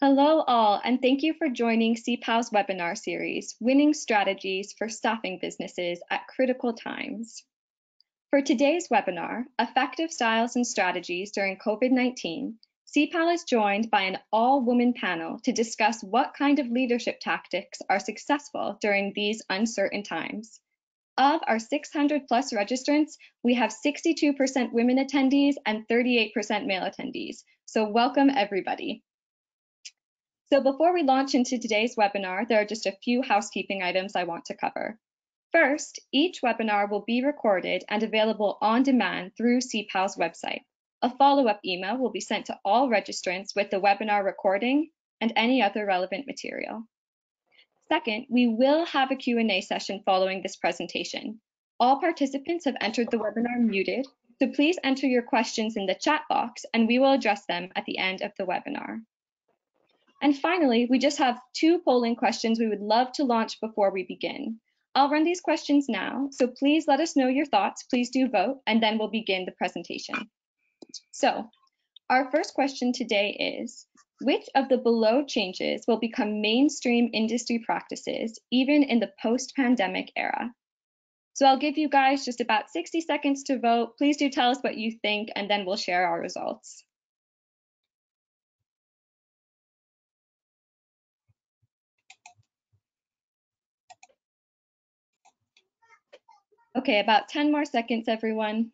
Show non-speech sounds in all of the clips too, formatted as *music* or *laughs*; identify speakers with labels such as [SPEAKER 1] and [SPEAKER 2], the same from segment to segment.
[SPEAKER 1] Hello all, and thank you for joining Ceipal's webinar series, Winning Strategies for Staffing Businesses at Critical Times. For today's webinar, Effective Styles and Strategies During COVID-19, Ceipal is joined by an all-woman panel to discuss what kind of leadership tactics are successful during these uncertain times. Of our 600 plus registrants, we have 62% women attendees and 38% male attendees. So welcome everybody. So before we launch into today's webinar, there are just a few housekeeping items I want to cover. First, each webinar will be recorded and available on demand through Ceipal's website. A follow-up email will be sent to all registrants with the webinar recording and any other relevant material. Second, we will have a Q&A session following this presentation. All participants have entered the webinar muted, so please enter your questions in the chat box and we will address them at the end of the webinar. And finally, we just have two polling questions we would love to launch before we begin. I'll run these questions now, so please let us know your thoughts. Please do vote, and then we'll begin the presentation. So our first question today is, which of the below changes will become mainstream industry practices, even in the post-pandemic era? So I'll give you guys just about 60 seconds to vote. Please do tell us what you think, and then we'll share our results. Okay, about 10 more seconds, everyone.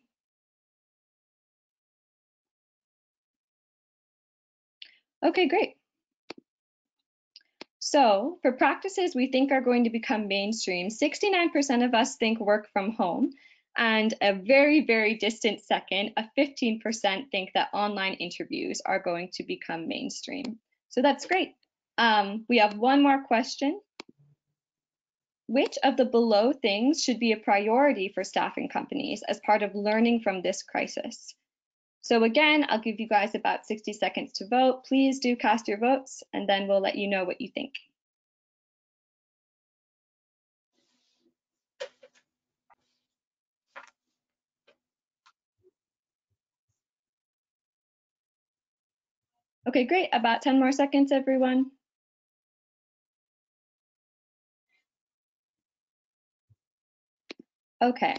[SPEAKER 1] Okay, great. So for practices we think are going to become mainstream, 69% of us think work from home, and a very, very distant second, a 15% think that online interviews are going to become mainstream. So that's great. Um, we have one more question. Which of the below things should be a priority for staffing companies as part of learning from this crisis? So again, I'll give you guys about 60 seconds to vote. Please do cast your votes and then we'll let you know what you think. Okay, great. About 10 more seconds, everyone. Okay.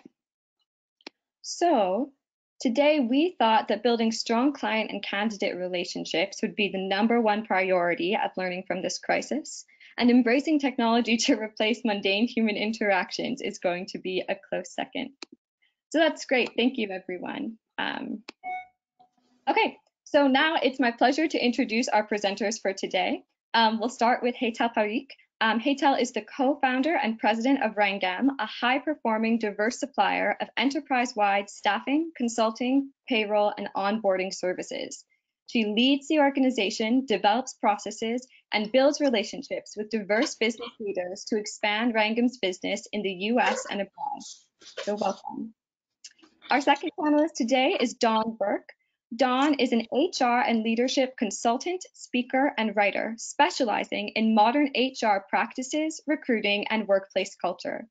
[SPEAKER 1] So today we thought that building strong client and candidate relationships would be the number one priority of learning from this crisis. And embracing technology *laughs* to replace mundane human interactions is going to be a close second. So that's great. Thank you, everyone. Um, okay, so now it's my pleasure to introduce our presenters for today. Um, we'll start with Hetal Parikh, um, Hetal is the co-founder and president of Rangam, a high-performing diverse supplier of enterprise-wide staffing, consulting, payroll, and onboarding services. She leads the organization, develops processes, and builds relationships with diverse business leaders to expand Rangam's business in the US and abroad. So welcome. Our second panelist today is Dawn Burke. Dawn is an HR and leadership consultant, speaker, and writer, specializing in modern HR practices, recruiting, and workplace culture.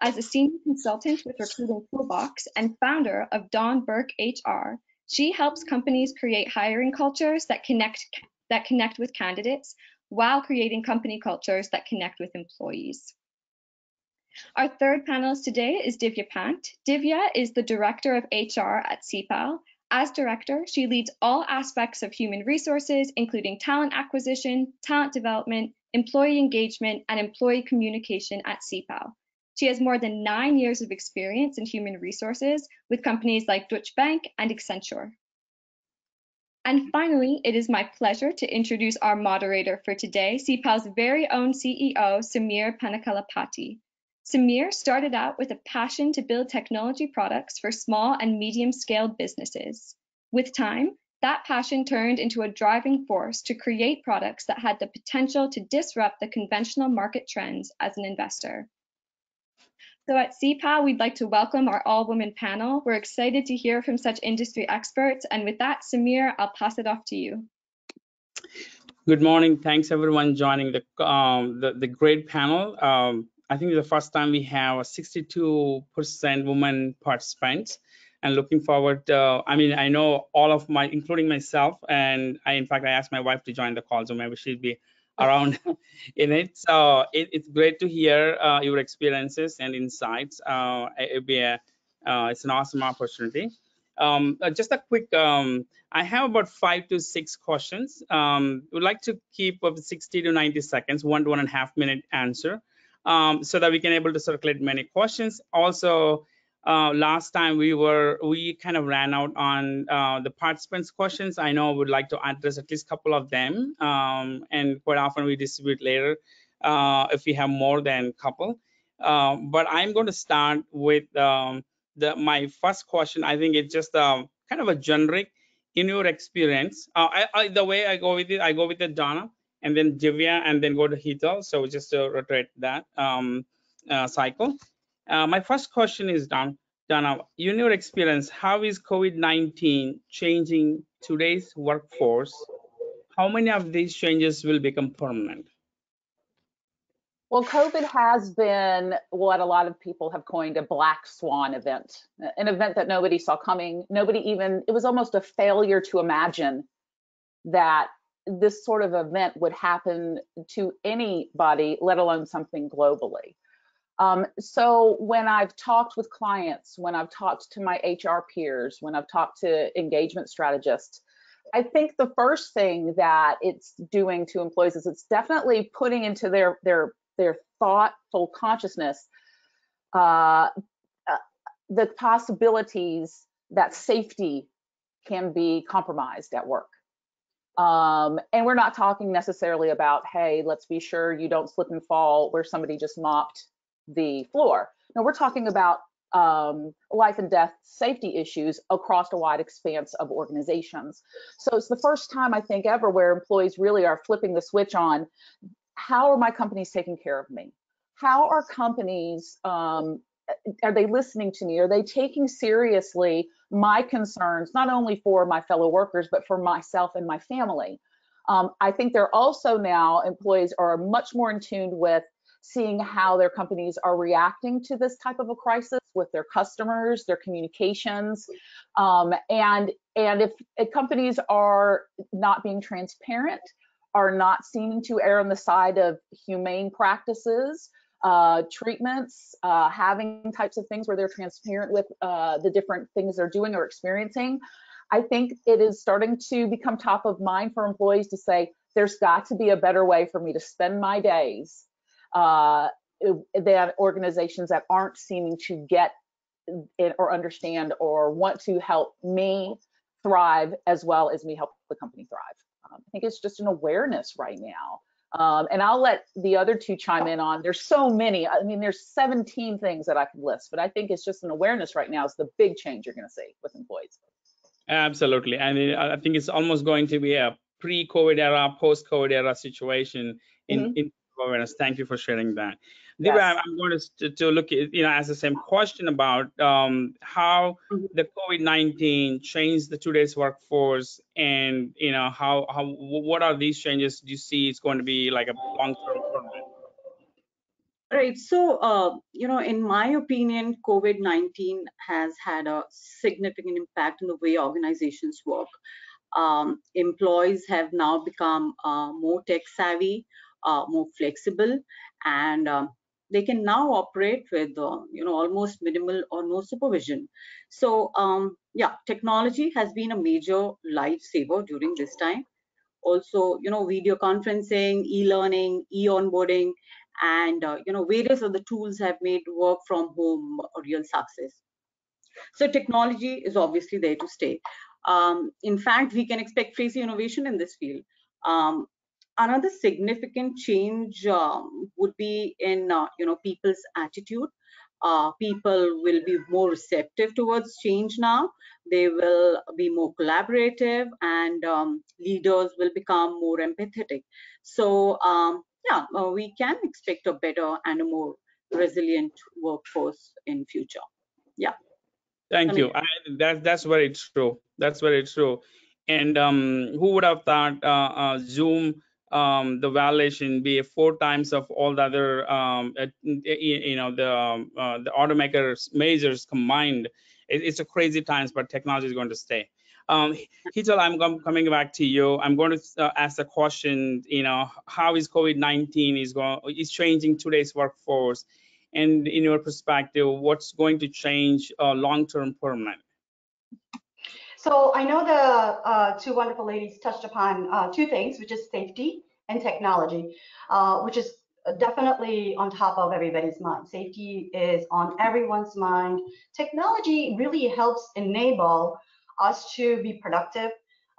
[SPEAKER 1] As a senior consultant with Recruiting Toolbox and founder of Dawn Burke HR, she helps companies create hiring cultures that connect, that connect with candidates while creating company cultures that connect with employees. Our third panelist today is Divya Pant. Divya is the director of HR at Ceipal as director, she leads all aspects of human resources, including talent acquisition, talent development, employee engagement, and employee communication at Ceipal. She has more than nine years of experience in human resources with companies like Deutsche Bank and Accenture. And finally, it is my pleasure to introduce our moderator for today, Ceipal's very own CEO, Samir Penakalapati. Samir started out with a passion to build technology products for small and medium scaled businesses. With time, that passion turned into a driving force to create products that had the potential to disrupt the conventional market trends as an investor. So at Ceipal, we'd like to welcome our all-women panel. We're excited to hear from such industry experts. And with that, Samir, I'll pass it off to you.
[SPEAKER 2] Good morning. Thanks everyone joining the um, the, the, great panel. Um, I think the first time we have a 62% women participants. and looking forward. To, I mean, I know all of my, including myself, and I, in fact, I asked my wife to join the call, so maybe she'd be around *laughs* in it. So it, it's great to hear uh, your experiences and insights. Uh, it'd be a, uh, it's an awesome opportunity. Um, uh, just a quick, um, I have about five to six questions. Um, would like to keep up 60 to 90 seconds, one to one and a half minute answer, um, so that we can able to circulate many questions. Also, uh, last time we were we kind of ran out on uh, the participants questions. I know would like to address at least a couple of them um, and quite often we distribute later uh, if we have more than a couple. Uh, but i'm going to start with um, the my first question. I think it's just um, kind of a generic in your experience. Uh, I, I, the way i go with it i go with it donna and then Divya and then go to Hetal. So just to rotate that um, uh, cycle. Uh, my first question is Dawn, Donna, in your experience, how is COVID-19 changing today's workforce? How many of these changes will become permanent?
[SPEAKER 3] Well, COVID has been what a lot of people have coined a black swan event, an event that nobody saw coming. Nobody even, it was almost a failure to imagine that this sort of event would happen to anybody, let alone something globally. Um, so when I've talked with clients, when I've talked to my HR peers, when I've talked to engagement strategists, I think the first thing that it's doing to employees is it's definitely putting into their their their thoughtful consciousness uh, uh, the possibilities that safety can be compromised at work. Um, and we're not talking necessarily about, hey, let's be sure you don't slip and fall where somebody just mopped the floor. No, we're talking about um, life and death safety issues across a wide expanse of organizations. So it's the first time I think ever where employees really are flipping the switch on how are my companies taking care of me? How are companies, um, are they listening to me? Are they taking seriously my concerns, not only for my fellow workers, but for myself and my family? Um, I think they're also now, employees are much more in tune with seeing how their companies are reacting to this type of a crisis with their customers, their communications, um, and and if, if companies are not being transparent, are not seeming to err on the side of humane practices, uh, treatments, uh, having types of things where they're transparent with uh, the different things they're doing or experiencing. I think it is starting to become top of mind for employees to say, there's got to be a better way for me to spend my days uh, that organizations that aren't seeming to get it or understand or want to help me thrive as well as me help the company thrive. Um, I think it's just an awareness right now. Um, and I'll let the other two chime in on. There's so many. I mean, there's 17 things that I could list, but I think it's just an awareness right now is the big change you're going to see with employees.
[SPEAKER 2] Absolutely, and I think it's almost going to be a pre-COVID era, post-COVID era situation in, mm -hmm. in awareness. Thank you for sharing that. Yes. I'm going to, to look at, you know, ask the same question about um, how mm-hmm. the COVID-19 changed the today's workforce and, you know, how, how, what are these changes do you see it's going to be like a long-term?
[SPEAKER 4] Right. So, uh, you know, in my opinion, COVID 19 has had a significant impact in the way organizations work. Um, employees have now become uh, more tech savvy, uh, more flexible and um, they can now operate with uh, you know almost minimal or no supervision. So um, yeah technology has been a major lifesaver during this time. Also you know video conferencing e-learning e-onboarding and uh, you know various other tools have made work from home a real success. So technology is obviously there to stay. Um, in fact we can expect crazy innovation in this field. Um, another significant change um, would be in uh, you know people's attitude. Uh, people will be more receptive towards change now. They will be more collaborative and um, leaders will become more empathetic. So um, yeah uh, we can expect a better and a more resilient workforce in future. Yeah.
[SPEAKER 2] Thank I mean, you I, that, that's very true. That's very true. And um, who would have thought uh, uh, zoom um, the valuation be four times of all the other, um, uh, you know, the um, uh, the automakers measures combined. it, it's a crazy times, but technology is going to stay. Um, Hetal, I'm com- coming back to you. I'm going to uh, ask a question. You know, how is COVID-19 is going is changing today's workforce, and in your perspective, what's going to change uh, long-term permanent?
[SPEAKER 5] So I know the uh, two wonderful ladies touched upon uh, two things, which is safety and technology, uh, which is definitely on top of everybody's mind. Safety is on everyone's mind. Technology really helps enable us to be productive.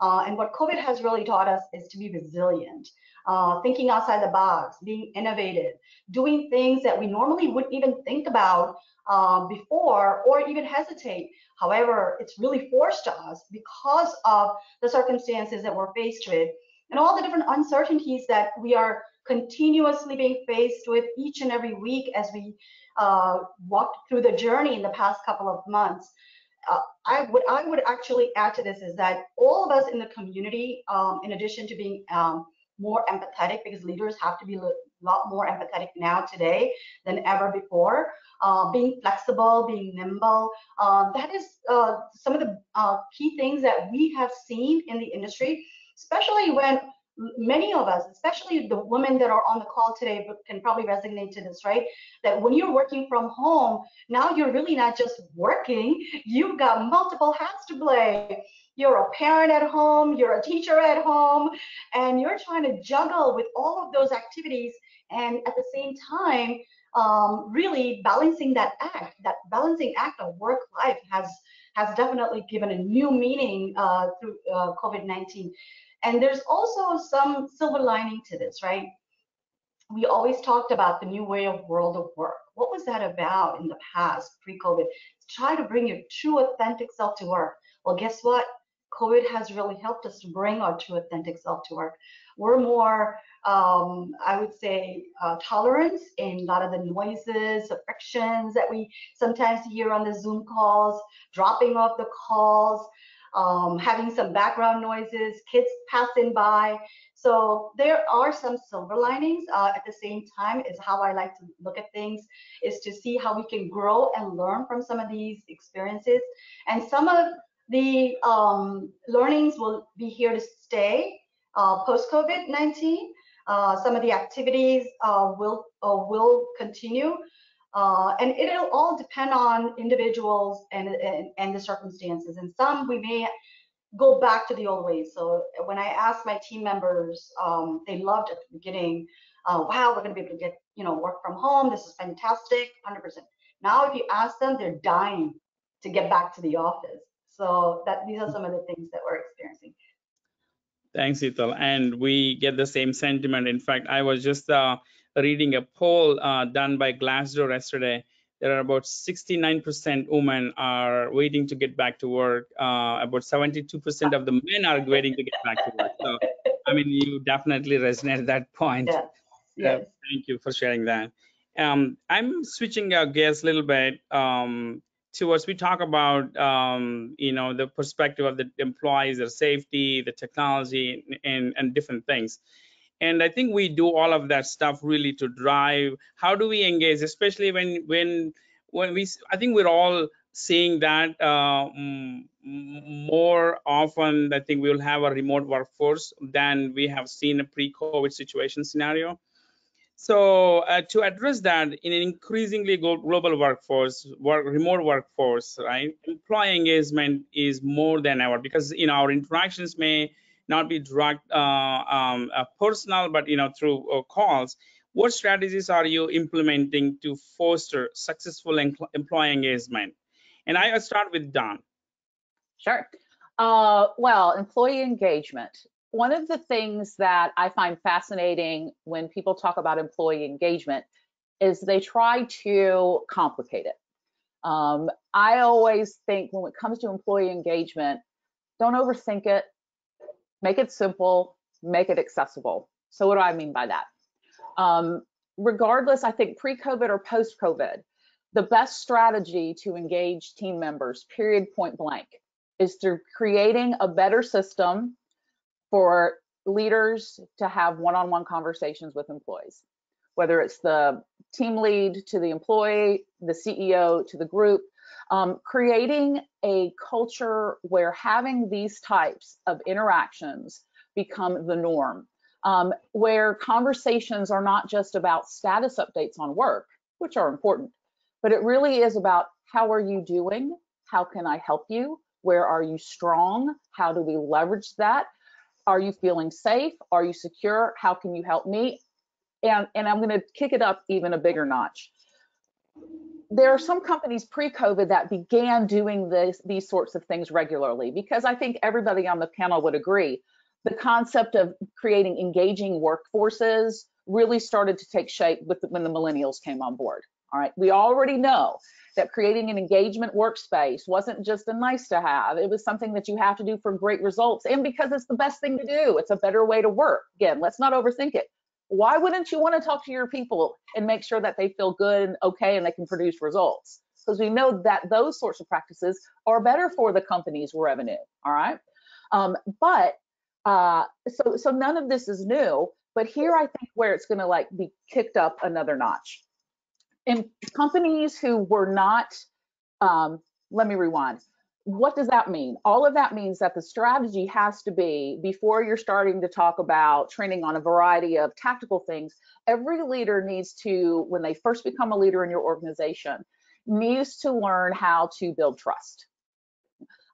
[SPEAKER 5] Uh, and what COVID has really taught us is to be resilient, uh, thinking outside the box, being innovative, doing things that we normally wouldn't even think about uh, before or even hesitate. However, it's really forced to us because of the circumstances that we're faced with and all the different uncertainties that we are continuously being faced with each and every week as we uh, walked through the journey in the past couple of months. Uh, I would I would actually add to this is that all of us in the community, um, in addition to being um, more empathetic, because leaders have to be a lot more empathetic now today than ever before. Uh, being flexible, being nimble, uh, that is uh, some of the uh, key things that we have seen in the industry, especially when many of us, especially the women that are on the call today, can probably resonate to this, right? That when you're working from home, now you're really not just working, you've got multiple hats to play. You're a parent at home, you're a teacher at home, and you're trying to juggle with all of those activities and at the same time, um, really balancing that act, that balancing act of work life has has definitely given a new meaning uh, through uh, COVID-19. And there's also some silver lining to this, right? We always talked about the new way of world of work. What was that about in the past, pre-COVID? Try to bring your true authentic self to work. Well, guess what? COVID has really helped us to bring our true authentic self to work. We're more, um, I would say, uh, tolerance in a lot of the noises, the frictions that we sometimes hear on the Zoom calls, dropping off the calls, um, having some background noises, kids passing by. So there are some silver linings. Uh, at the same time, is how I like to look at things, is to see how we can grow and learn from some of these experiences. And some of the um, learnings will be here to stay uh, post COVID-19. Uh, some of the activities uh, will uh, will continue. Uh, and it'll all depend on individuals and, and, and, the circumstances. And some we may go back to the old ways. So when I asked my team members, um, they loved at the beginning, uh, wow, we're gonna be able to get, you know, work from home. This is fantastic, 100%. Now, if you ask them, they're dying to get back to the office. So that these are some of the things that we're experiencing.
[SPEAKER 2] Thanks, Hetal. And we get the same sentiment. In fact, I was just uh, reading a poll uh, done by Glassdoor yesterday. There are about 69% women are waiting to get back to work. Uh, about 72% of the men are waiting to get back to work. So, I mean, you definitely resonate at that point.
[SPEAKER 5] Yes. yes. Uh,
[SPEAKER 2] thank you for sharing that. Um, I'm switching our gears a little bit um, towards we talk about um, you know the perspective of the employees, their safety, the technology, and, and different things and i think we do all of that stuff really to drive how do we engage especially when when when we i think we're all seeing that uh, more often i think we'll have a remote workforce than we have seen a pre-covid situation scenario. So uh, to address that in an increasingly global workforce work, remote workforce right employee engagement is more than ever because you know our interactions may not be direct uh, um, uh, personal, but you know through uh, calls. What strategies are you implementing to foster successful employee engagement? And I start with Dawn.
[SPEAKER 3] Sure. Uh, well, employee engagement. One of the things that I find fascinating when people talk about employee engagement is they try to complicate it. Um, I always think when it comes to employee engagement, don't overthink it make it simple, make it accessible. So what do I mean by that? Um, regardless, I think pre-COVID or post-COVID, the best strategy to engage team members, period, point blank, is through creating a better system for leaders to have one-on-one conversations with employees, whether it's the team lead to the employee, the CEO to the group. Um, creating a culture where having these types of interactions become the norm, um, where conversations are not just about status updates on work, which are important, but it really is about how are you doing? How can I help you? Where are you strong? How do we leverage that? Are you feeling safe? Are you secure? How can you help me? And, and I'm going to kick it up even a bigger notch. There are some companies pre-COVID that began doing this, these sorts of things regularly because I think everybody on the panel would agree. The concept of creating engaging workforces really started to take shape with the, when the millennials came on board. All right, we already know that creating an engagement workspace wasn't just a nice to have, it was something that you have to do for great results and because it's the best thing to do. It's a better way to work. Again, let's not overthink it. Why wouldn't you want to talk to your people and make sure that they feel good and okay and they can produce results? Because we know that those sorts of practices are better for the company's revenue. All right. Um, but uh, so so none of this is new. But here I think where it's going to like be kicked up another notch in companies who were not, um, let me rewind. What does that mean? All of that means that the strategy has to be before you're starting to talk about training on a variety of tactical things. Every leader needs to, when they first become a leader in your organization, needs to learn how to build trust.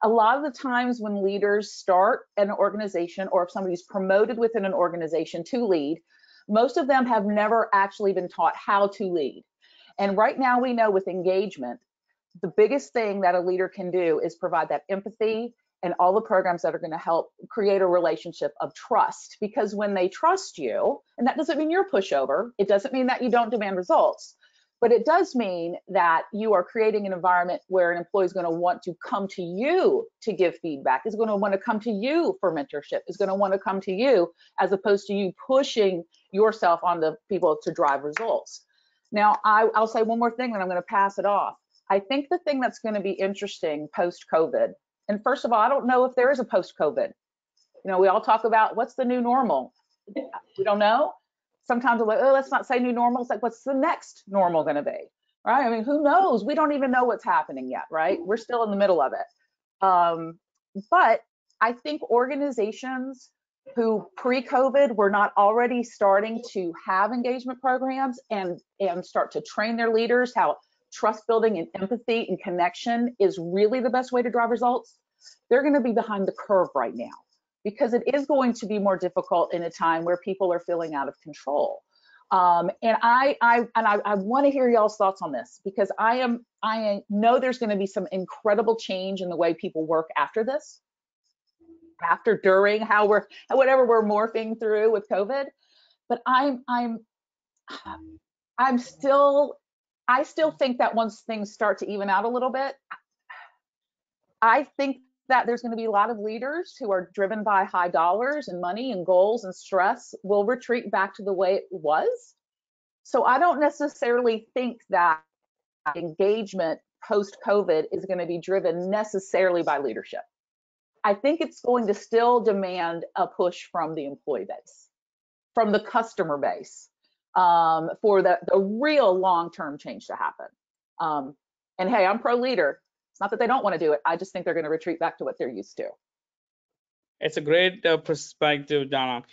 [SPEAKER 3] A lot of the times when leaders start an organization or if somebody's promoted within an organization to lead, most of them have never actually been taught how to lead. And right now we know with engagement, the biggest thing that a leader can do is provide that empathy and all the programs that are going to help create a relationship of trust. Because when they trust you, and that doesn't mean you're pushover, it doesn't mean that you don't demand results, but it does mean that you are creating an environment where an employee is going to want to come to you to give feedback, is going to want to come to you for mentorship, is going to want to come to you as opposed to you pushing yourself on the people to drive results. Now, I, will say one more thing, and I'm going to pass it off. I think the thing that's going to be interesting post COVID, and first of all, I don't know if there is a post COVID. You know, we all talk about what's the new normal. *laughs* We don't know. Sometimes we're like, oh, let's not say new normal. It's like, what's the next normal going to be? Right? I mean, who knows? We don't even know what's happening yet, right? We're still in the middle of it. Um, but I think organizations who pre-COVID were not already starting to have engagement programs and, and start to train their leaders how trust building and empathy and connection is really the best way to drive results, they're going to be behind the curve right now because it is going to be more difficult in a time where people are feeling out of control. Um, and I, I and I, I want to hear y'all's thoughts on this because I am I know there's going to be some incredible change in the way people work after this after, during, how we're, whatever we're morphing through with COVID. But I'm, I'm, I'm still, I still think that once things start to even out a little bit, I think that there's going to be a lot of leaders who are driven by high dollars and money and goals and stress will retreat back to the way it was. So I don't necessarily think that engagement post COVID is going to be driven necessarily by leadership. I think it's going to still demand a push from the employee base, from the customer base, um, for the, the real long-term change to happen. Um, and hey, I'm pro leader. It's not that they don't want to do it. I just think they're going to retreat back to what they're used to.
[SPEAKER 2] It's a great uh, perspective, Donna.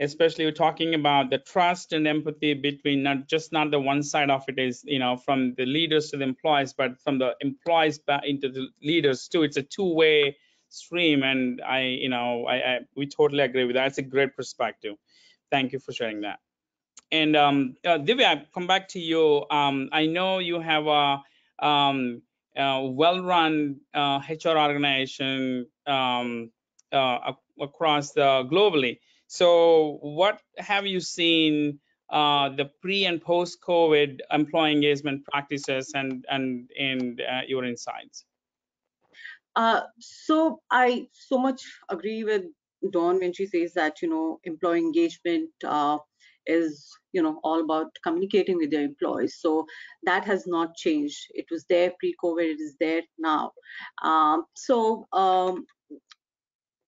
[SPEAKER 2] Especially we're talking about the trust and empathy between not just not the one side of it is, you know, from the leaders to the employees, but from the employees back into the leaders too. It's a two-way stream and i you know I, I, we totally agree with that it's a great perspective thank you for sharing that and um uh, divya come back to you. Um i know you have a um well-run uh, hr organization um uh, across the globally. So what have you seen uh, the pre and post covid employee engagement practices and and and uh, your insights?
[SPEAKER 4] Uh, so I so much agree with Dawn when she says that you know employee engagement is you know all about communicating with their employees. So that has not changed. It was there pre-COVID. It is there now. Um, so um,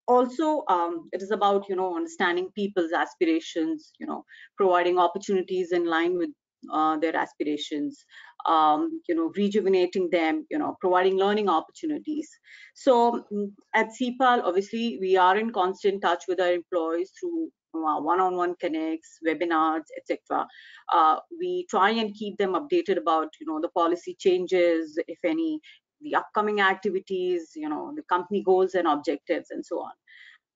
[SPEAKER 4] also um, it is about you know understanding people's aspirations. You know providing opportunities in line with uh, their aspirations, um, you know, rejuvenating them, you know, providing learning opportunities. So mm, at Ceipal, obviously, we are in constant touch with our employees through uh, one-on-one connects, webinars, etc. Uh, we try and keep them updated about, you know, the policy changes, if any, the upcoming activities, you know, the company goals and objectives, and so on.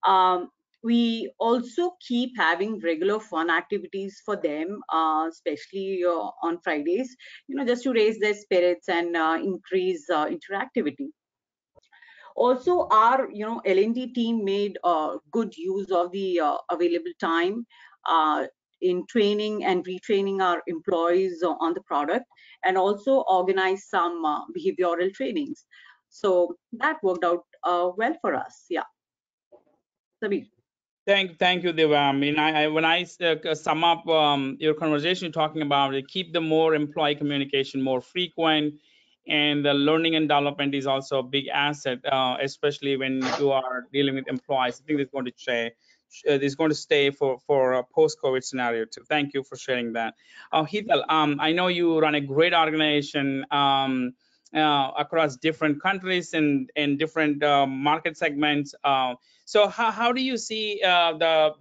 [SPEAKER 4] Um, we also keep having regular fun activities for them, uh, especially uh, on Fridays, you know, just to raise their spirits and uh, increase uh, interactivity. Also, our, you know, L&D team made uh, good use of the uh, available time in training and retraining our employees on the product and also organized some behavioral trainings. So that worked out well for us. Yeah. Sabir.
[SPEAKER 2] Thank, thank you, Deva. I mean, I, I when I uh, sum up um, your conversation, you're talking about it, keep the more employee communication more frequent, and the learning and development is also a big asset, uh, especially when you are dealing with employees. I think it's going to stay, uh, it's going to stay for for a post-COVID scenario too. Thank you for sharing that. Uh, Hetal, um, I know you run a great organization. Um, uh, across different countries and, and different uh, market segments. Uh, so how, how do you see uh, the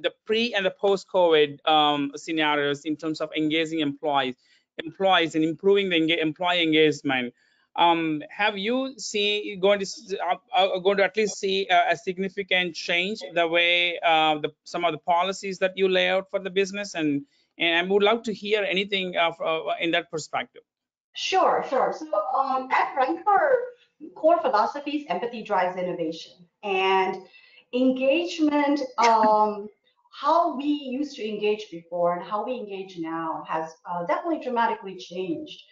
[SPEAKER 2] the pre and the post COVID um, scenarios in terms of engaging employees, employees and improving the employee engagement? Um, have you seen going to uh, uh, going to at least see a, a significant change the way the some of the policies that you lay out for the business and and I would love to hear anything in that perspective.
[SPEAKER 5] Sure, sure. So um, at Rangam, core philosophy is empathy drives innovation. And engagement, um, how we used to engage before and how we engage now has uh, definitely dramatically changed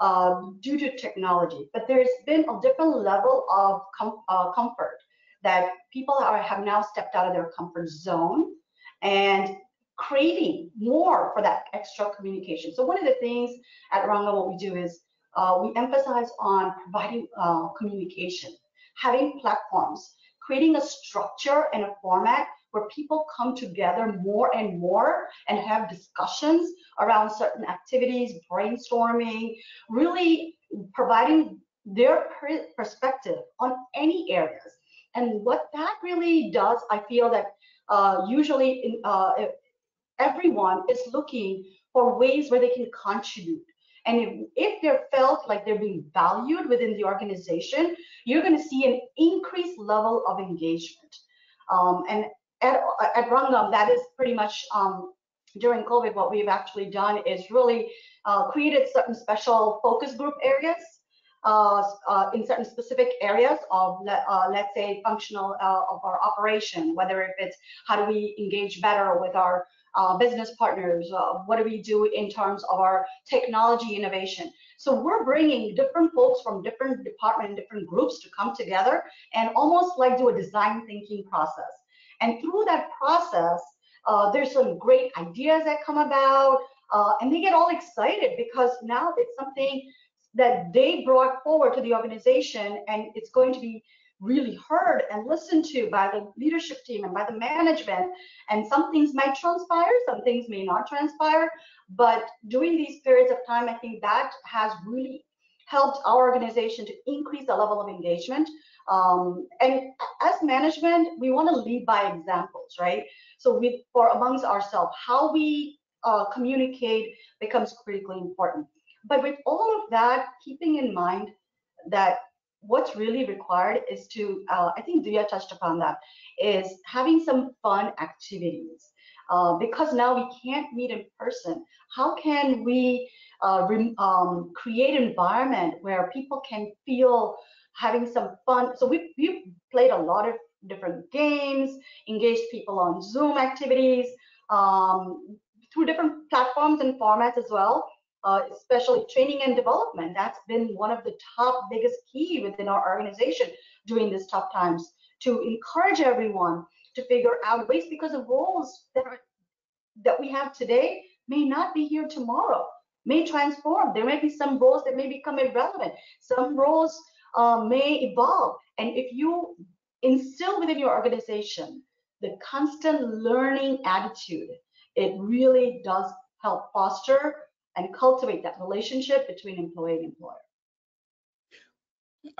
[SPEAKER 5] uh, due to technology. But there's been a different level of com uh, comfort that people are, have now stepped out of their comfort zone and craving more for that extra communication. So one of the things at Rangam, what we do is uh, we emphasize on providing uh, communication, having platforms, creating a structure and a format where people come together more and more and have discussions around certain activities, brainstorming, really providing their perspective on any areas. And what that really does, I feel that uh, usually in, uh, everyone is looking for ways where they can contribute. And if, if they're felt like they're being valued within the organization, you're going to see an increased level of engagement. Um, and at, at that is pretty much um, during COVID, what we've actually done is really uh, created certain special focus group areas uh, uh, in certain specific areas of, uh, let's say, functional uh, of our operation, whether if it's how do we engage better with our uh, business partners? What do we do in terms of our technology innovation? So we're bringing different folks from different department, different groups to come together and almost like do a design thinking process. And through that process, uh, there's some great ideas that come about, uh, and they get all excited because now it's something that they brought forward to the organization, and it's going to be really heard and listened to by the leadership team and by the management. And some things might transpire, some things may not transpire. But during these periods of time, I think that has really helped our organization to increase the level of engagement. Um, and as management, we want to lead by examples, right? So we, for amongst ourselves, how we uh, communicate becomes critically important. But with all of that, keeping in mind that what's really required is to, uh, I think Dia touched upon that, is having some fun activities. Uh, because now we can't meet in person, how can we uh, um, create an environment where people can feel having some fun? So we, we've played a lot of different games, engaged people on Zoom activities, um, through different platforms and formats as well uh, especially training and development. That's been one of the top biggest key within our organization during these tough times to encourage everyone to figure out ways because the roles that are that we have today may not be here tomorrow, may transform. There may be some roles that may become irrelevant. Some roles uh, may evolve. And if you instill within your organization the constant learning attitude, it really does help foster and cultivate that relationship between employee and employer.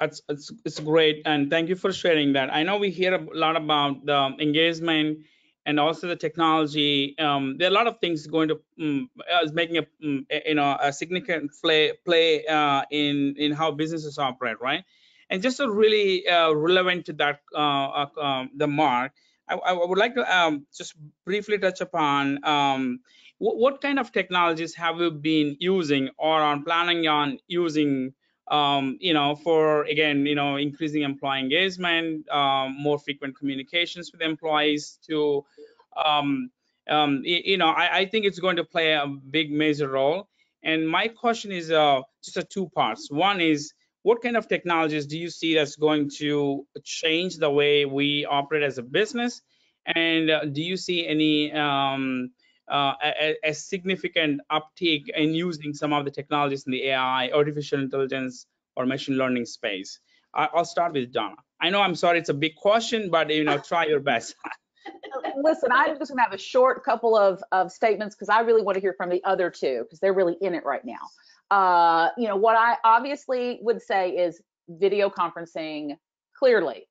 [SPEAKER 2] It's, it's, it's great. And thank you for sharing that. I know we hear a lot about the engagement and also the technology. Um, there are a lot of things going to um, is making a um, you know a significant play play uh, in in how businesses operate, right? And just a really uh, relevant to that uh, uh um, the mark, I, I, would like to um, just briefly touch upon um, what, kind of technologies have you been using or are planning on using um, you know, for again, you know, increasing employee engagement, um, more frequent communications with employees to, um, um, you know, I, I, think it's going to play a big major role. And my question is uh, just a two parts. One is, what kind of technologies do you see that's going to change the way we operate as a business? And uh, do you see any um, uh, a, a, significant uptake in using some of the technologies in the AI, artificial intelligence, or machine learning space? I, will start with Donna. I know I'm sorry it's a big question, but you know, try your best. *laughs*
[SPEAKER 3] Listen, I'm just gonna have a short couple of, of statements because I really want to hear from the other two because they're really in it right now. Uh, you know, what I obviously would say is video conferencing clearly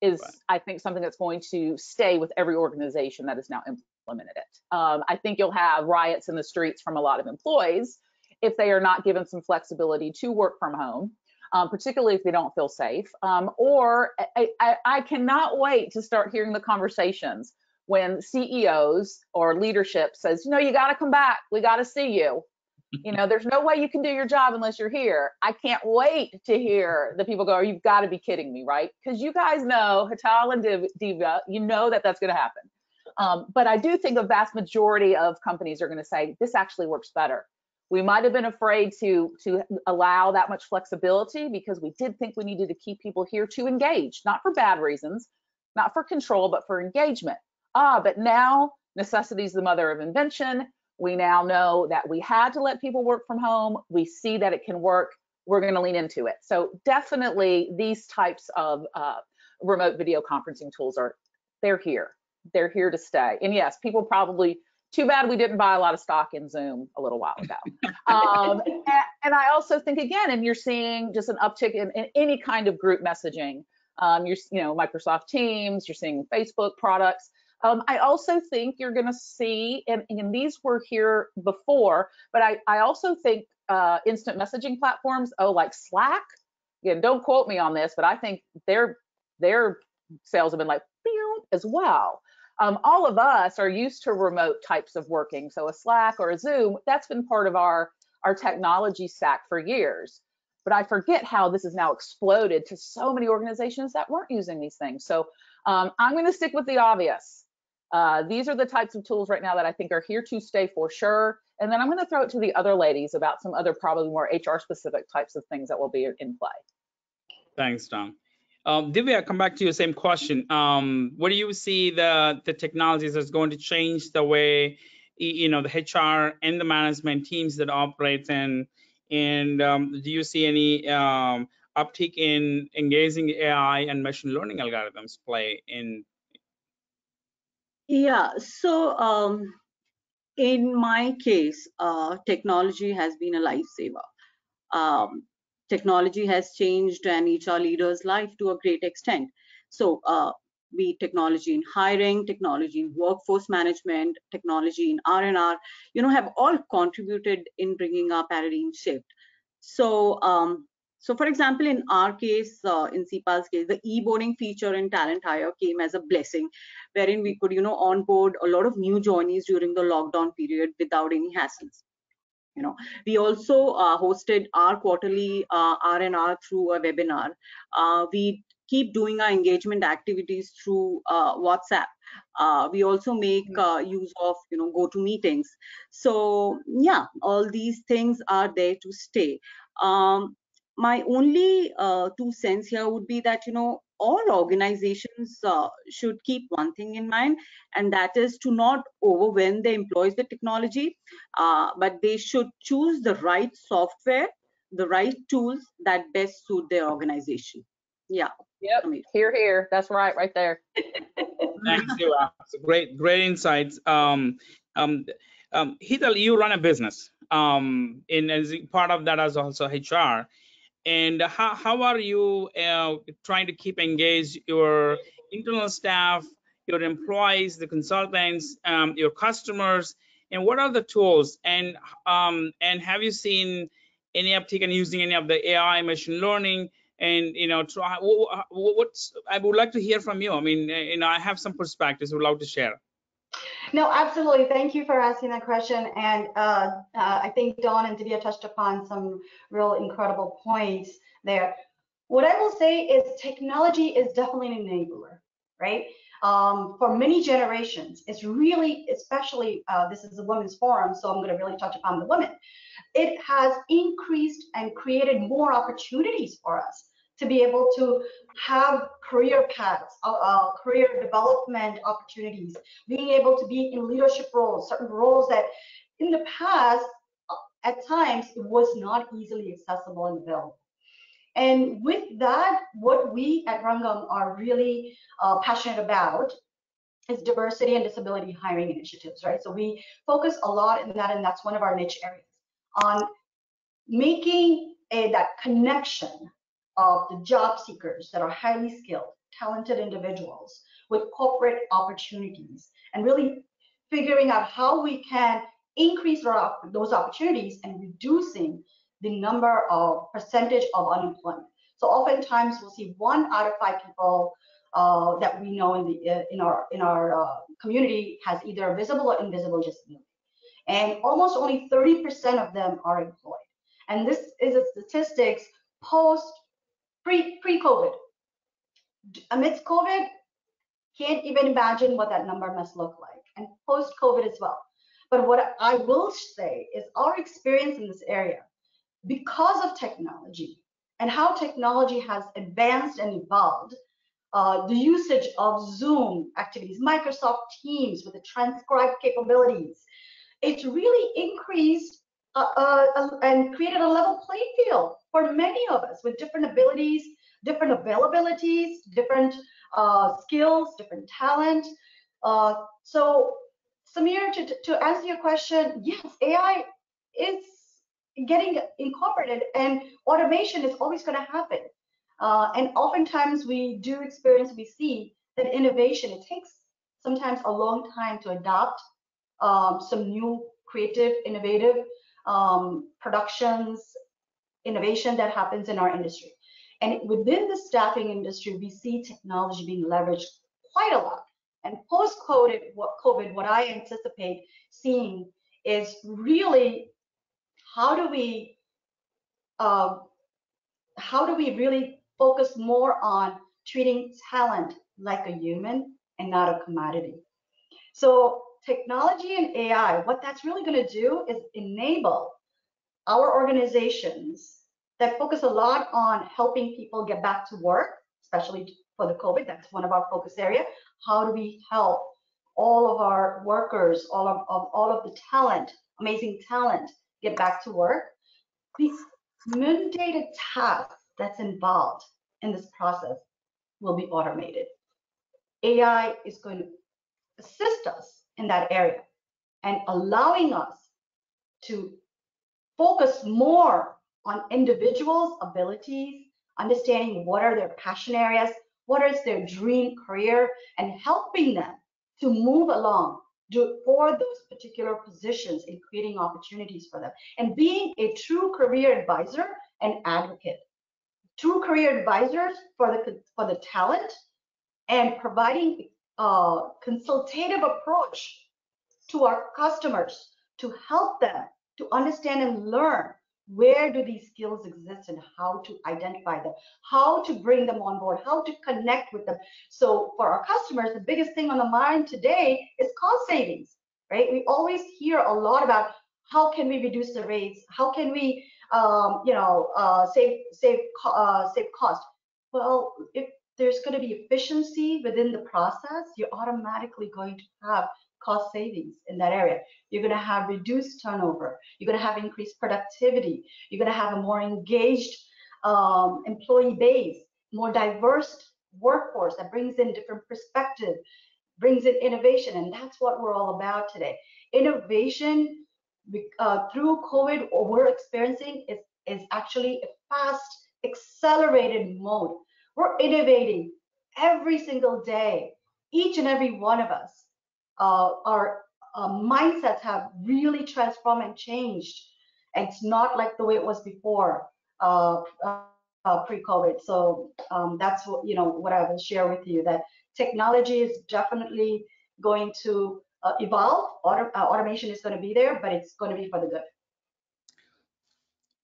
[SPEAKER 3] is, right. I think, something that's going to stay with every organization that is now implemented it. Um, I think you'll have riots in the streets from a lot of employees if they are not given some flexibility to work from home. Um, particularly if they don't feel safe. Um, or I, I, I, cannot wait to start hearing the conversations when CEOs or leadership says, you know, you got to come back. We got to see you. You know, there's no way you can do your job unless you're here. I can't wait to hear the people go, you've got to be kidding me, right? Because you guys know, Hetal and Divya, you know that that's going to happen. Um, but I do think a vast majority of companies are going to say this actually works better. We might have been afraid to to allow that much flexibility because we did think we needed to keep people here to engage, not for bad reasons, not for control, but for engagement. Ah, but now necessity is the mother of invention. We now know that we had to let people work from home. We see that it can work. We're going to lean into it. So definitely these types of uh, remote video conferencing tools are they're here they're here to stay. And yes, people probably too bad we didn't buy a lot of stock in Zoom a little while ago. *laughs* Um, and, and, I also think again, and you're seeing just an uptick in, in any kind of group messaging. Um, you're, you know, Microsoft Teams, you're seeing Facebook products. Um, I also think you're going to see, and, and, these were here before, but I, I also think uh, instant messaging platforms, oh, like Slack. Again, don't quote me on this, but I think their their sales have been like as well um, all of us are used to remote types of working. So a Slack or a Zoom, that's been part of our, our technology stack for years. But I forget how this has now exploded to so many organizations that weren't using these things. So um, I'm going to stick with the obvious. Uh, these are the types of tools right now that I think are here to stay for sure. And then I'm going to throw it to the other ladies about some other probably more HR specific types of things that will be in play.
[SPEAKER 2] Thanks, Tom. Um, Divya, come back to your same question. Um, what do you see the the technologies that's going to change the way you know the HR and the management teams that operate and and um, do you see any um, uptick in engaging AI and machine learning algorithms play in?
[SPEAKER 4] Yeah, so um, in my case, uh, technology has been a lifesaver. Um, technology has changed an HR leader's life to a great extent. So uh, be technology in hiring, technology in workforce management, technology in R&R, you know, have all contributed in bringing our paradigm shift. So, um, so for example, in our case, uh, in Ceipal's case, the e-boarding feature in Talent Hire came as a blessing, wherein we could, you know, onboard a lot of new joinees during the lockdown period without any hassles you know. We also uh, hosted our quarterly uh, r&r through a webinar. Uh, we keep doing our engagement activities through uh, whatsapp. Uh, we also make mm. uh, use of you know go to meetings so yeah all these things are there to stay. Um, my only two cents here would be that you know all organizations uh, should keep one thing in mind, and that is to not overwhelm their employees with technology, uh, but they should choose the right software, the right tools that best suit their organization. Yeah.
[SPEAKER 3] Yep. Here, here. That's right, right there. *laughs*
[SPEAKER 2] Thanks, you. Great, great insights. Um, um, Um, Hetal, you run a business, um, and as part of that is also HR. And how, how are you uh, trying to keep engaged your internal staff, your employees, the consultants, um, your customers, and what are the tools? And um, and have you seen any uptick in using any of the AI, machine learning? And you know, try, what's I would like to hear from you. I mean, you know, I have some perspectives. i Would love to share.
[SPEAKER 5] No, absolutely. Thank you for asking that question. And uh, uh, I think Dawn and Divya touched upon some real incredible points there. What I will say is technology is definitely an enabler, right? Um, for many generations, it's really, especially uh, this is a women's forum, so I'm going to really touch upon the women. It has increased and created more opportunities for us to be able to have career paths, uh, uh, career development opportunities, being able to be in leadership roles, certain roles that in the past, uh, at times, it was not easily accessible and available. And with that, what we at Rangam are really uh, passionate about is diversity and disability hiring initiatives, right? So we focus a lot in that, and that's one of our niche areas on making a, that connection of the job seekers that are highly skilled, talented individuals with corporate opportunities and really figuring out how we can increase our, those opportunities and reducing the number of percentage of unemployment. So oftentimes we'll see one out of five people uh, that we know in the in our in our uh, community has either visible or invisible disability, and almost only 30% of them are employed. And this is a statistics post pre pre COVID. Amidst COVID, can't even imagine what that number must look like, and post COVID as well. But what I will say is our experience in this area, because of technology and how technology has advanced and evolved, uh, the usage of Zoom activities, Microsoft Teams with the transcribe capabilities, it's really increased uh, uh, and created a level playing field for many of us with different abilities, different availabilities, different uh, skills, different talent. Uh, so Samir, to, to answer your question, yes, AI is getting incorporated and automation is always going to happen. Uh, and oftentimes we do experience, we see that innovation, it takes sometimes a long time to adopt um, some new creative, innovative um, productions, innovation that happens in our industry. And within the staffing industry, we see technology being leveraged quite a lot. And what COVID, what I anticipate seeing is really how do we uh, how do we really focus more on treating talent like a human and not a commodity? So technology and AI, what that's really going to do is enable our organizations that focus a lot on helping people get back to work, especially for the COVID. That's one of our focus area. How do we help all of our workers, all of, of all of the talent, amazing talent, get back to work? These mandated tasks that's involved in this process will be automated. AI is going to assist us in that area and allowing us to focus more on individuals' abilities, understanding what are their passion areas, what is their dream career, and helping them to move along do, for those particular positions in creating opportunities for them and being a true career advisor and advocate. True career advisors for the, for the talent and providing a consultative approach to our customers to help them to understand and learn where do these skills exist and how to identify them, how to bring them on board, how to connect with them. So for our customers, the biggest thing on the mind today is cost savings, right? We always hear a lot about how can we reduce the rates, how can we, um, you know, uh, save save uh, save cost. Well, if there's going to be efficiency within the process, you're automatically going to have cost savings in that area. You're going to have reduced turnover. You're going to have increased productivity. You're going to have a more engaged um, employee base, more diverse workforce that brings in different perspectives. brings in innovation, and that's what we're all about today. Innovation uh, through COVID, we're experiencing is, is actually a fast, accelerated mode. We're innovating every single day. Each and every one of us, uh, our uh, mindsets have really transformed and changed. And it's not like the way it was before uh, uh pre-COVID. So um, that's what you know what I will share with you. That technology is definitely going to uh, evolve. Auto, uh, automation is going to be there, but it's going to be for the good.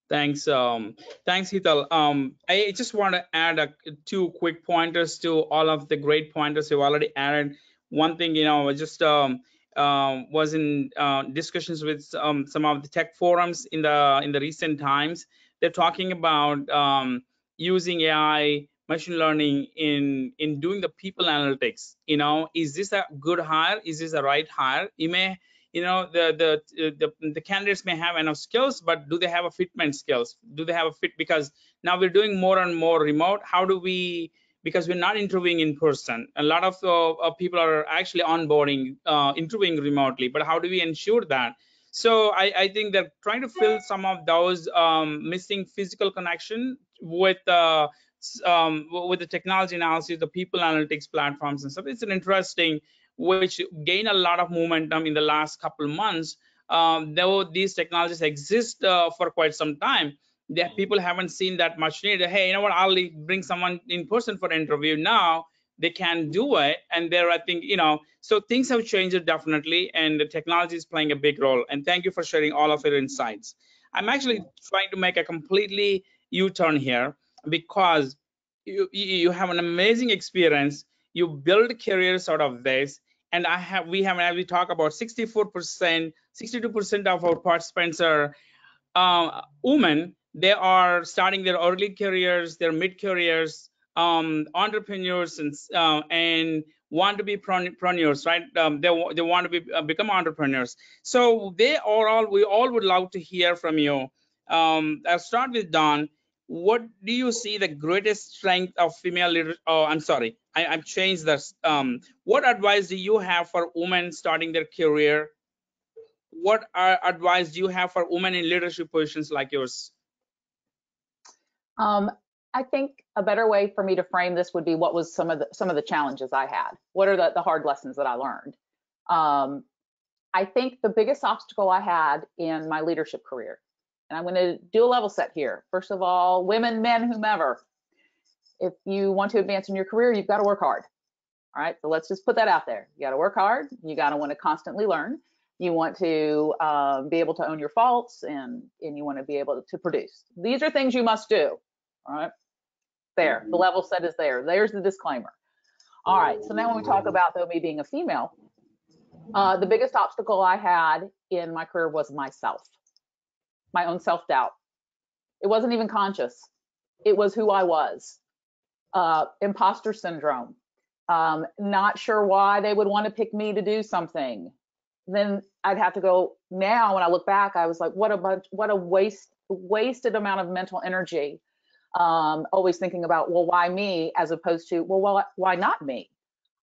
[SPEAKER 2] Thanks, um, thanks, Hetal. Um, I just want to add a, two quick pointers to all of the great pointers you've already added. One thing, you know, I just um, uh, was in uh, discussions with um, some of the tech forums in the in the recent times. They're talking about um, using AI machine learning in in doing the people analytics you know. Is this a good hire? Is this a right hire? You may you know the the the, the candidates may have enough skills but do they have a fitment skills? Do they have a fit? Because now we're doing more and more remote. How do we because we're not interviewing in person a lot of uh, people are actually onboarding uh, interviewing remotely but how do we ensure that so I, I think that trying to fill some of those um, missing physical connection with uh, um, with the technology analysis, the people analytics platforms and stuff. It's an interesting, which gain a lot of momentum in the last couple months. Um, though these technologies exist uh, for quite some time, that people haven't seen that much need. Hey, you know what? I'll bring someone in person for an interview now. They can do it, and there, I think, you know, so things have changed definitely, and the technology is playing a big role. And thank you for sharing all of your insights. I'm actually trying to make a completely U-turn here because you you have an amazing experience you build careers out of this and i have we have as we talk about 64 percent 62 percent of our participants are uh, women they are starting their early careers their mid careers um, entrepreneurs and uh, and want to be entrepreneurs right um, they, they want to be uh, become entrepreneurs so they are all we all would love to hear from you um, i'll start with Dawn what do you see the greatest strength of female leaders? Oh, I'm sorry, I, have changed this. Um, what advice do you have for women starting their career? What are, advice do you have for women in leadership positions like yours?
[SPEAKER 3] Um, I think a better way for me to frame this would be what was some of the some of the challenges I had. What are the, the hard lessons that I learned? Um, I think the biggest obstacle I had in my leadership career and I'm going to do a level set here. First of all, women, men, whomever, if you want to advance in your career, you've got to work hard. All right, so let's just put that out there. You got to work hard. You got to want to constantly learn. You want to um, be able to own your faults, and and you want to be able to produce. These are things you must do. All right, there. The level set is there. There's the disclaimer. All right. So now when we talk about though me being a female, uh, the biggest obstacle I had in my career was myself my own self doubt. It wasn't even conscious. It was who I was. Uh, imposter syndrome. Um, not sure why they would want to pick me to do something. Then I'd have to go. Now, when I look back, I was like, what a bunch, what a waste, wasted amount of mental energy. Um, always thinking about, well, why me, as opposed to, well, well why not me?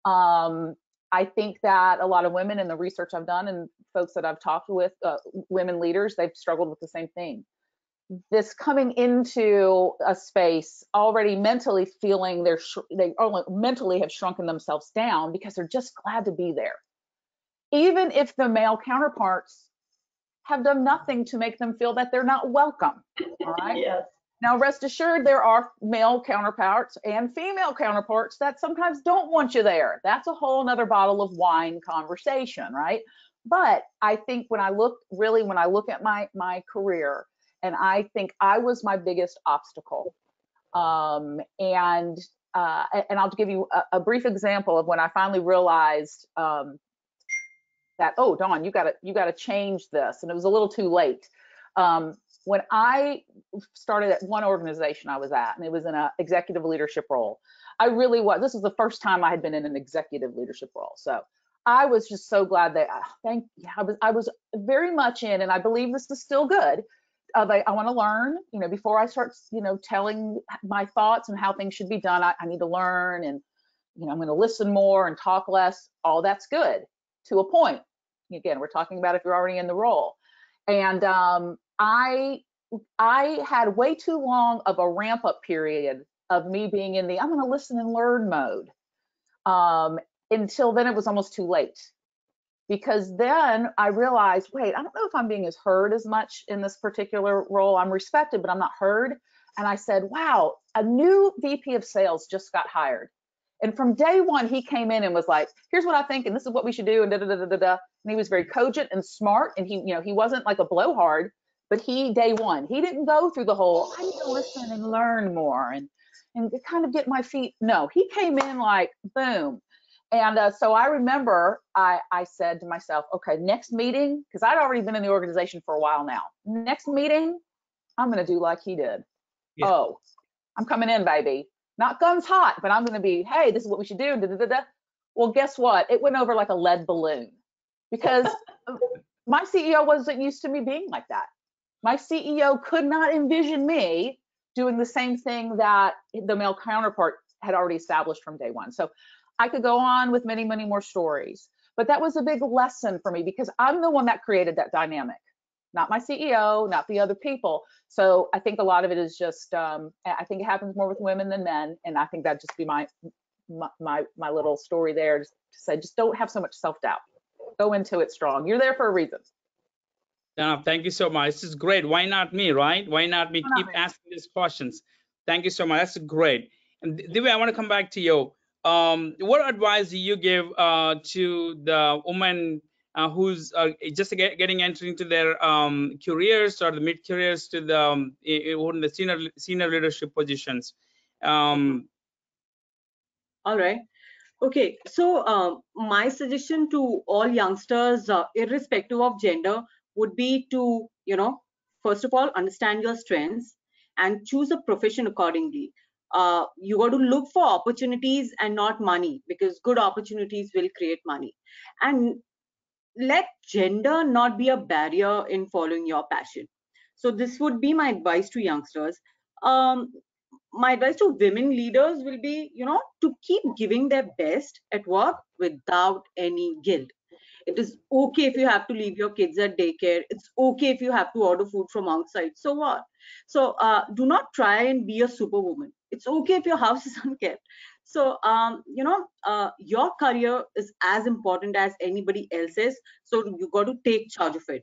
[SPEAKER 3] Um, I think that a lot of women in the research I've done and folks that I've talked with, uh, women leaders, they've struggled with the same thing. This coming into a space already mentally feeling they're they only mentally have shrunken themselves down because they're just glad to be there, even if the male counterparts have done nothing to make them feel that they're not welcome. All right. *laughs*
[SPEAKER 5] yes.
[SPEAKER 3] Now, rest assured, there are male counterparts and female counterparts that sometimes don't want you there. That's a whole nother bottle of wine conversation, right? But I think when I look really, when I look at my my career, and I think I was my biggest obstacle. Um, and uh, and I'll give you a, a, brief example of when I finally realized um, that oh, Dawn, you got to you got to change this, and it was a little too late. Um, when I started at one organization I was at, and it was in an executive leadership role, I really was. This was the first time I had been in an executive leadership role. So I was just so glad that uh, thank yeah, I was I was very much in, and I believe this is still good. I, I want to learn, you know, before I start, you know, telling my thoughts and how things should be done. I, I need to learn and you know, I'm going to listen more and talk less. All that's good to a point. Again, we're talking about if you're already in the role. And um, I I had way too long of a ramp up period of me being in the I'm going to listen and learn mode. Um, until then, it was almost too late because then I realized, wait, I don't know if I'm being as heard as much in this particular role. I'm respected, but I'm not heard. And I said, wow, a new VP of sales just got hired. And from day one, he came in and was like, here's what I think, and this is what we should do, and da da da da da. And he was very cogent and smart, and he, you know, he wasn't like a blowhard, but he day one, he didn't go through the whole, I need to listen and learn more and and kind of get my feet. No, he came in like boom. And uh, so I remember I, I said to myself, okay, next meeting, because I'd already been in the organization for a while now. Next meeting, I'm going to do like he did.
[SPEAKER 2] Yeah.
[SPEAKER 3] Oh, I'm coming in, baby. Not guns hot, but I'm going to be, hey, this is what we should do. Da, da, da. Well, guess what? It went over like a lead balloon because *laughs* my CEO wasn't used to me being like that. My CEO could not envision me doing the same thing that the male counterpart had already established from day one. So I could go on with many, many more stories, but that was a big lesson for me because I'm the one that created that dynamic, not my CEO, not the other people. So I think a lot of it is just, um, I think it happens more with women than men, and I think that'd just be my my my, my little story there to say, just don't have so much self doubt. Go into it strong. You're there for a reason.
[SPEAKER 2] Uh, thank you so much. This is great. Why not me, right? Why not me?
[SPEAKER 3] Why not
[SPEAKER 2] Keep
[SPEAKER 3] me?
[SPEAKER 2] asking these questions. Thank you so much. That's great. And Divya, I want to come back to you. Um, what advice do you give uh, to the woman uh, who's uh, just get, getting entered into their um, careers or the mid careers to the um, i- i- in the senior senior leadership positions? Um,
[SPEAKER 4] All right. Okay. So um, my suggestion to all youngsters, uh, irrespective of gender, would be to, you know, first of all, understand your strengths and choose a profession accordingly. Uh, you got to look for opportunities and not money because good opportunities will create money. And let gender not be a barrier in following your passion. So this would be my advice to youngsters. Um, my advice to women leaders will be you know to keep giving their best at work without any guilt it is okay if you have to leave your kids at daycare. It's okay if you have to order food from outside. So what? So uh, do not try and be a superwoman. It's okay if your house *laughs* is unkept. So um, you know uh, your career is as important as anybody else's. So you got to take charge of it.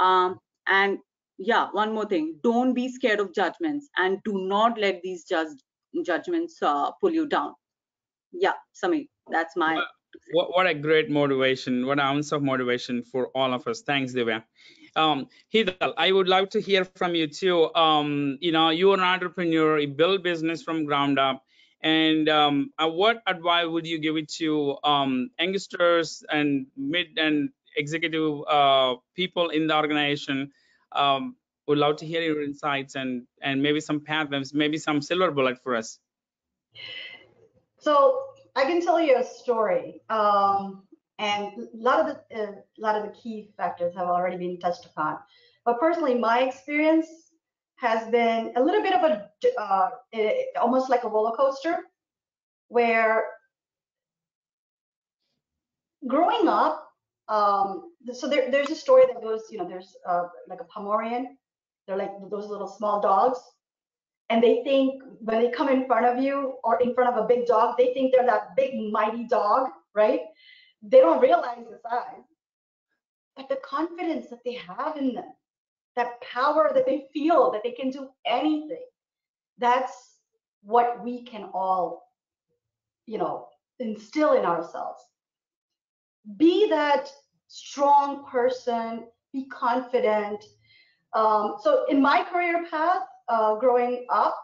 [SPEAKER 4] Um, and yeah one more thing. Don't be scared of judgments and do not let these judge, judgments uh, pull you down. Yeah Samir, that's my
[SPEAKER 2] what, what a great motivation what an ounce of motivation for all of us. Thanks divya. Um Hetal, i would love to hear from you too. Um you know you're an entrepreneur you build business from ground up and um uh, what advice would you give it to um youngsters and mid and executive uh people in the organization? Um would love to hear your insights and and maybe some paths maybe some silver bullet for us.
[SPEAKER 5] So I can tell you a story, um, and a lot of the uh, lot of the key factors have already been touched upon. But personally, my experience has been a little bit of a uh, eh, almost like a roller coaster, where growing up, um, so there, there's a story that goes, you know, there's uh, like a Pomerian, they're like those little small dogs, and they think when they come in front of you or in front of a big dog, they think they're that big mighty dog, right? They don't realize the size, but the confidence that they have in them, that power that they feel that they can do anything, that's what we can all, you know, instill in ourselves. Be that strong person, be confident. Um, so in my career path, uh, growing up,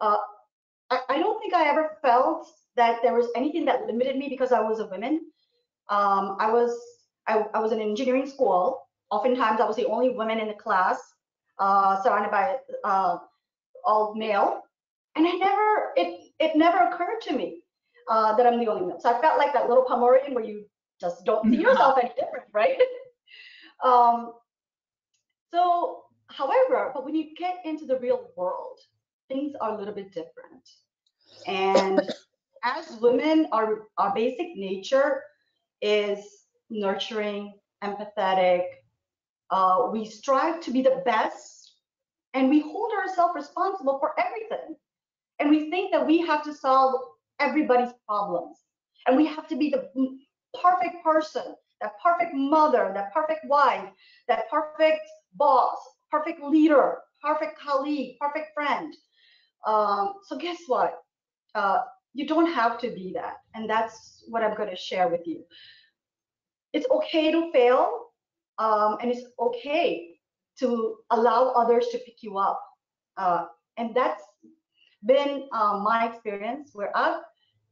[SPEAKER 5] uh, I, I don't think I ever felt that there was anything that limited me because I was a woman. Um, I was I, I was in engineering school. Oftentimes, I was the only woman in the class, uh, surrounded by uh, all male, and I never it it never occurred to me uh, that I'm the only male. So I felt like that little Pomerian where you just don't see *laughs* yourself any different, right? *laughs* um, so However, but when you get into the real world, things are a little bit different. And as women, our, our basic nature is nurturing, empathetic. Uh, we strive to be the best and we hold ourselves responsible for everything. And we think that we have to solve everybody's problems. And we have to be the perfect person, that perfect mother, that perfect wife, that perfect boss, perfect leader, perfect colleague, perfect friend. Um, so guess what? Uh, you don't have to be that. And that's what I'm going to share with you. It's okay to fail, um, and it's okay to allow others to pick you up. Uh, and that's been uh, my experience where I've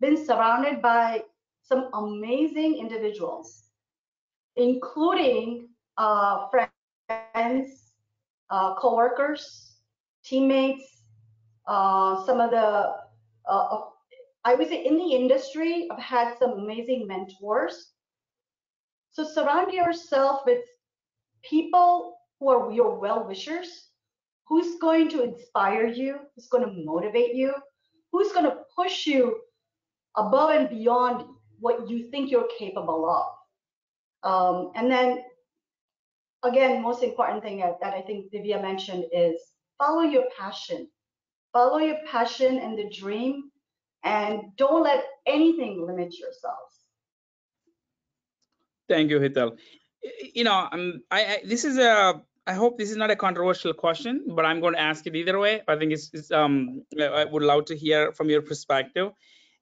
[SPEAKER 5] been surrounded by some amazing individuals, including uh, friends, uh, coworkers, teammates, uh, some of the, uh, I would say in the industry, I've had some amazing mentors. So surround yourself with people who are your well-wishers, who's going to inspire you, who's going to motivate you, who's going to push you above and beyond what you think you're capable of. Um, and then, again, most important thing that, I think Divya mentioned is follow your passion. Follow your passion and the dream, and don't let anything limit yourselves.
[SPEAKER 2] Thank you, Hetal. You know, um, I, I this is a I hope this is not a controversial question, but I'm going to ask it either way. I think it's, it's um, I would love to hear from your perspective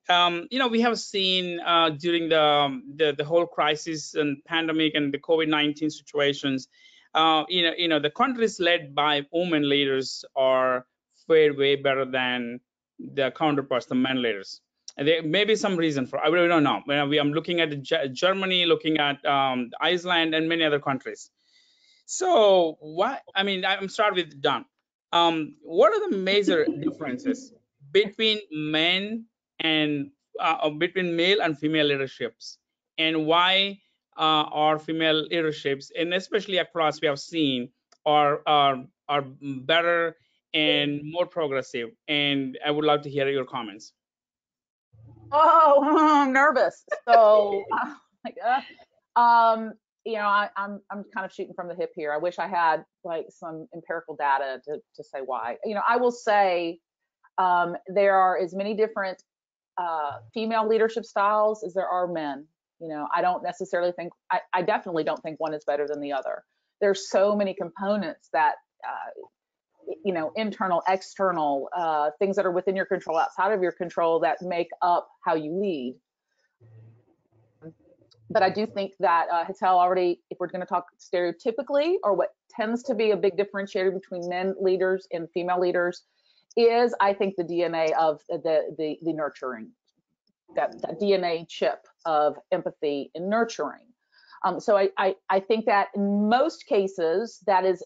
[SPEAKER 2] um, you know, we have seen uh, during the, um, the, the whole crisis and pandemic and the COVID-19 situations, uh, you know, you know, the countries led by women leaders are fared way better than the counterparts, the men leaders. And there may be some reason for. I really don't know. I'm looking at Germany, looking at um, Iceland, and many other countries. So, what? I mean, I'm start with Dawn. Um, what are the major differences between men and uh, between male and female leaderships. And why uh, our female leaderships and especially across we have seen are are are better and more progressive. And i would love to hear your comments.
[SPEAKER 3] Oh *laughs* i'm nervous. So *laughs* um you know I, am I'm, I'm kind of shooting from the hip here. I wish i had like some empirical data to, to say why. You know i will say um, there are as many different uh, female leadership styles as there are men. You know, I don't necessarily think, I, I definitely don't think one is better than the other. There's so many components that, uh, you know, internal, external, uh, things that are within your control, outside of your control that make up how you lead. But I do think that uh, Hetal already, if we're going to talk stereotypically, or what tends to be a big differentiator between men leaders and female leaders, is I think the DNA of the the, the nurturing, that, that DNA chip of empathy and nurturing. Um, so I, I, I think that in most cases that is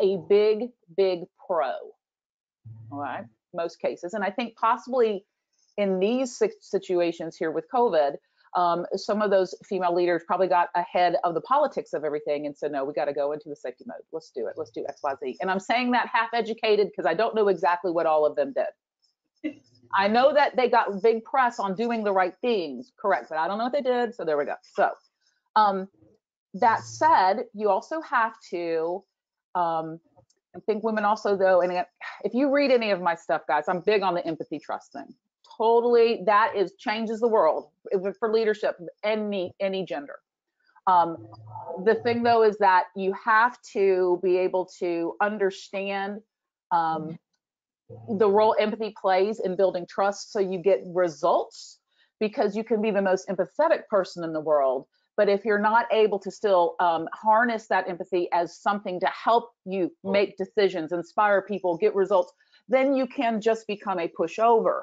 [SPEAKER 3] a big big pro. All right, most cases, and I think possibly in these situations here with COVID, um, some of those female leaders probably got ahead of the politics of everything and said, no, we got to go into the safety mode. Let's do it. Let's do X, Y, Z. And I'm saying that half educated because I don't know exactly what all of them did. *laughs* I know that they got big press on doing the right things, correct, but I don't know what they did. So there we go. So um, that said, you also have to, um, I think women also though, and if you read any of my stuff, guys, I'm big on the empathy trust thing totally that is changes the world for leadership any any gender. Um, the thing though is that you have to be able to understand um, the role empathy plays in building trust so you get results because you can be the most empathetic person in the world. But if you're not able to still um, harness that empathy as something to help you make decisions inspire people get results then you can just become a pushover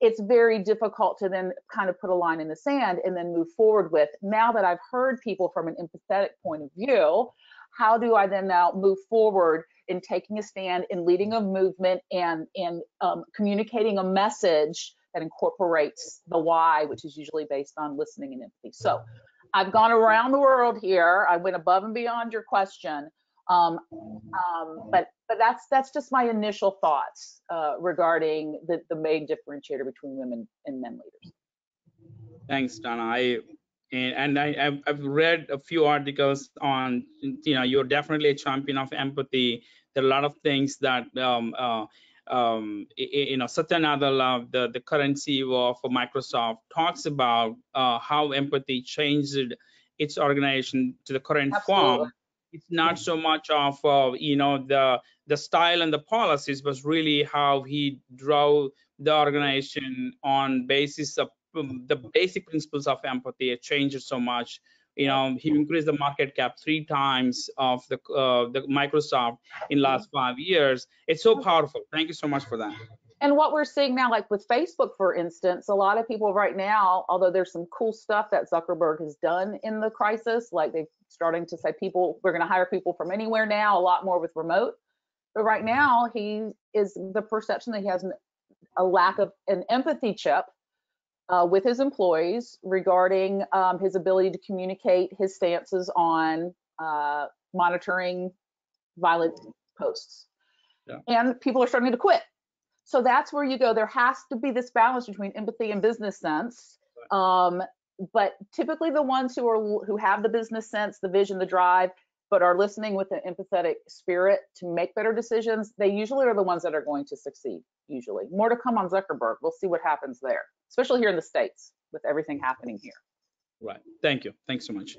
[SPEAKER 3] it's very difficult to then kind of put a line in the sand and then move forward with now that I've heard people from an empathetic point of view, how do I then now move forward in taking a stand in leading a movement and and um, communicating a message that incorporates the why, which is usually based on listening and empathy. So I've gone around the world here. I went above and beyond your question. Um, um, but but that's that's just my initial thoughts uh, regarding the the main differentiator between women and men leaders.
[SPEAKER 2] Thanks, Donna. I and, and I, I've, I've read a few articles on, you know, you're definitely a champion of empathy. There are a lot of things that, um, uh, um, you know, Satya Nadella, the, the current CEO of Microsoft, talks about uh, how empathy changed its organization to the current
[SPEAKER 3] Absolutely.
[SPEAKER 2] form. It's not so much of, uh, you know, the the style and the policies, but really how he drove the organization on basis of um, the basic principles of empathy. It changes so much. You know he increased the market cap three times of the uh, the microsoft in last five years. It's so powerful. Thank you so much for that
[SPEAKER 3] And what we're seeing now, like with Facebook, for instance, a lot of people right now, although there's some cool stuff that Zuckerberg has done in the crisis, like they're starting to say people, we're going to hire people from anywhere now, a lot more with remote. But right now, he is the perception that he has an, a lack of an empathy chip uh, with his employees regarding um, his ability to communicate his stances on uh, monitoring violent posts.
[SPEAKER 2] Yeah.
[SPEAKER 3] And people are starting to quit. So that's where you go. There has to be this balance between empathy and business sense. Um, but typically, the ones who are who have the business sense, the vision, the drive, but are listening with an empathetic spirit to make better decisions, they usually are the ones that are going to succeed. Usually, more to come on Zuckerberg. We'll see what happens there, especially here in the states with everything happening here.
[SPEAKER 2] right thank you thanks so much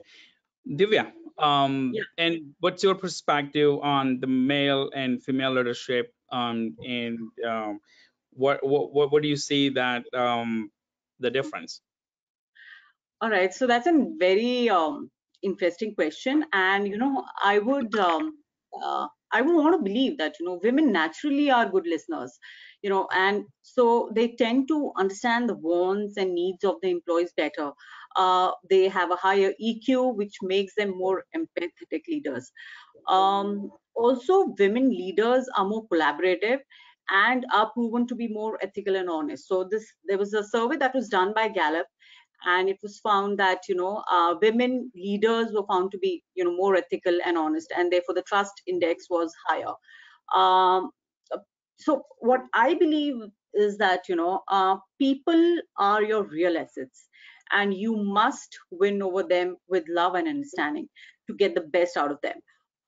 [SPEAKER 2] divya um
[SPEAKER 4] Yeah.
[SPEAKER 2] and what's your perspective on the male and female leadership um and um what what what, do you see that um the difference
[SPEAKER 4] All right, so that's a very um, interesting question, and you know, I would um, uh, I would want to believe that you know women naturally are good listeners, you know, and so they tend to understand the wants and needs of the employees better. Uh, they have a higher EQ, which makes them more empathetic leaders. Um, also, women leaders are more collaborative and are proven to be more ethical and honest. So this there was a survey that was done by Gallup and it was found that you know uh, women leaders were found to be you know more ethical and honest and therefore the trust index was higher um, so what i believe is that you know uh, people are your real assets and you must win over them with love and understanding to get the best out of them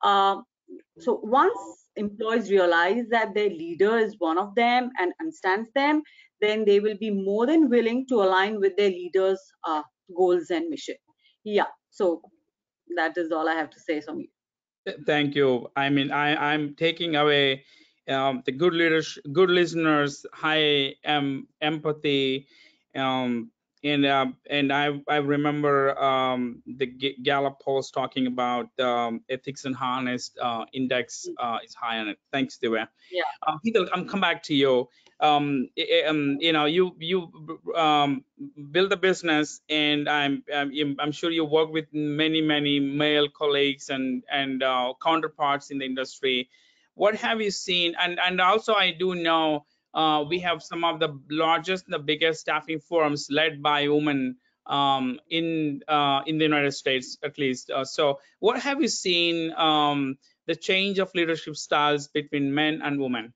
[SPEAKER 4] um, so once employees realize that their leader is one of them and understands them then they will be more than willing to align with their leaders uh, goals and mission yeah so that is all i have to say Samir.
[SPEAKER 2] Thank you. I mean, I, I'm taking away um, the good leaders, good listeners, high um, empathy, um, and uh, and I I remember um, the G- Gallup post talking about um, ethics and honest uh, index uh, is high on it. Thanks, Divya.
[SPEAKER 4] Yeah.
[SPEAKER 2] Um, Peter, I'm come back to you. Um, i- i- um, you know, you you um, build a business, and I'm I'm, I'm sure you work with many many male colleagues and and uh, counterparts in the industry. What have you seen? And and also I do know uh, we have some of the largest, the biggest staffing firms led by women um, in uh, in the United States, at least. Uh, so, what have you seen um, the change of leadership styles between men and women?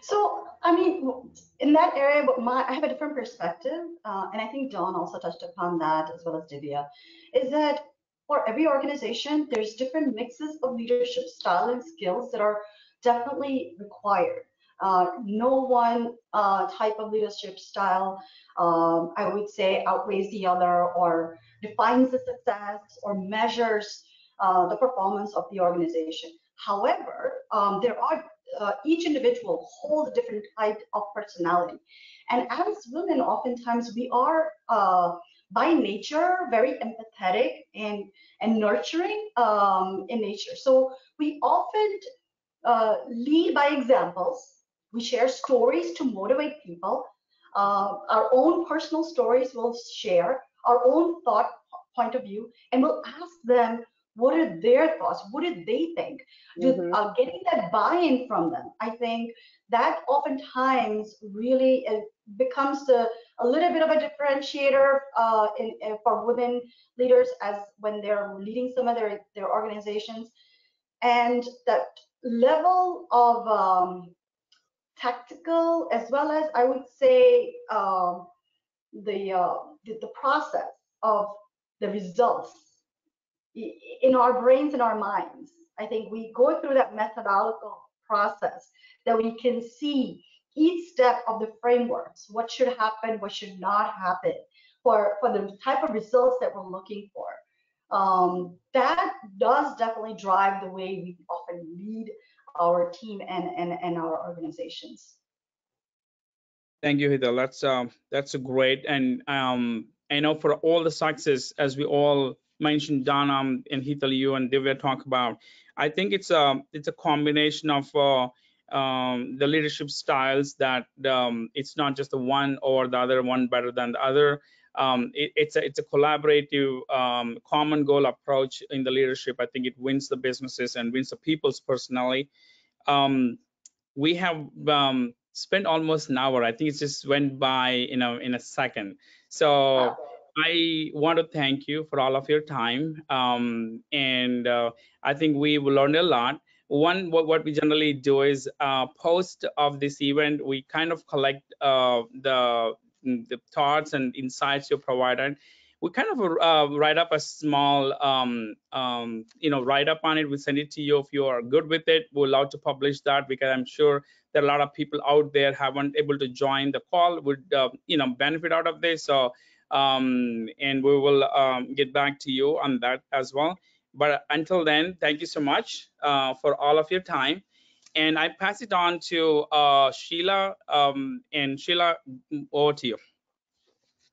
[SPEAKER 5] So, I mean, in that area, but my I have a different perspective, uh, and I think Dawn also touched upon that as well as Divya, is that for every organization, there's different mixes of leadership style and skills that are definitely required. Uh, no one uh, type of leadership style, um, I would say, outweighs the other or defines the success or measures uh, the performance of the organization. However, um, there are uh, each individual holds a different type of personality. And as women, oftentimes we are uh, by nature very empathetic and, and nurturing um, in nature. So we often uh, lead by examples. We share stories to motivate people. Uh, our own personal stories we'll share, our own thought point of view, and we'll ask them what are their thoughts what did they think Do,
[SPEAKER 3] Mhm.
[SPEAKER 5] uh, getting that buy-in from them i think that oftentimes really uh, becomes the, a little bit of a differentiator uh, in, in, for women leaders as when they're leading some of their, their organizations and that level of um, tactical as well as I would say um, the, uh, the, the process of the results in our brains and our minds. I think we go through that methodological process that we can see each step of the frameworks, what should happen, what should not happen for, for the type of results that we're looking for. Um, that does definitely drive the way we often lead our team and, and, and our organizations.
[SPEAKER 2] Thank you, Hetal. That's um, that's great, and um, I know for all the success, as we all mentioned, Donna and Hetal, you and Divya talk about. I think it's a it's a combination of uh, um, the leadership styles that um, it's not just the one or the other one better than the other. Um, it, it's a it's a collaborative, um, common goal approach in the leadership. I think it wins the businesses and wins the people's personally. Um, we have um, spent almost an hour. I think it just went by you know in a second. So I want to thank you for all of your time. Um, and uh, I think we learned a lot. One, what, what we generally do is uh, post of this event, we kind of collect uh, the the thoughts and insights you provided we kind of uh, write up a small, um, um, you know, write up on it. We send it to you if you are good with it. We're allowed to publish that because I'm sure there are a lot of people out there haven't able to join the call would, uh, you know, benefit out of this. So, um, and we will um, get back to you on that as well. But until then, thank you so much uh, for all of your time. And I pass it on to uh, Sheila. Um, and Sheila, over to you.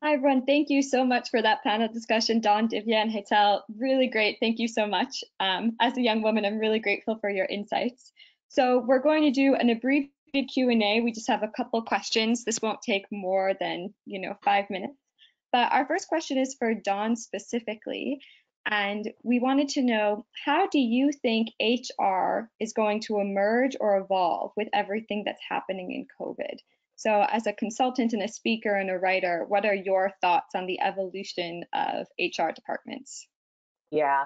[SPEAKER 1] Hi, everyone. Thank you so much for that panel discussion, Dawn, Divya, and Hetal. Really great. Thank you so much. Um, as a young woman, I'm really grateful for your insights. So we're going to do an abbreviated Q&A. We just have a couple questions. This won't take more than, you know, five minutes. But our first question is for Dawn specifically. And we wanted to know, how do you think HR is going to emerge or evolve with everything that's happening in COVID? So as a consultant and a speaker and a writer, what are your thoughts on the evolution of HR departments?
[SPEAKER 3] Yeah.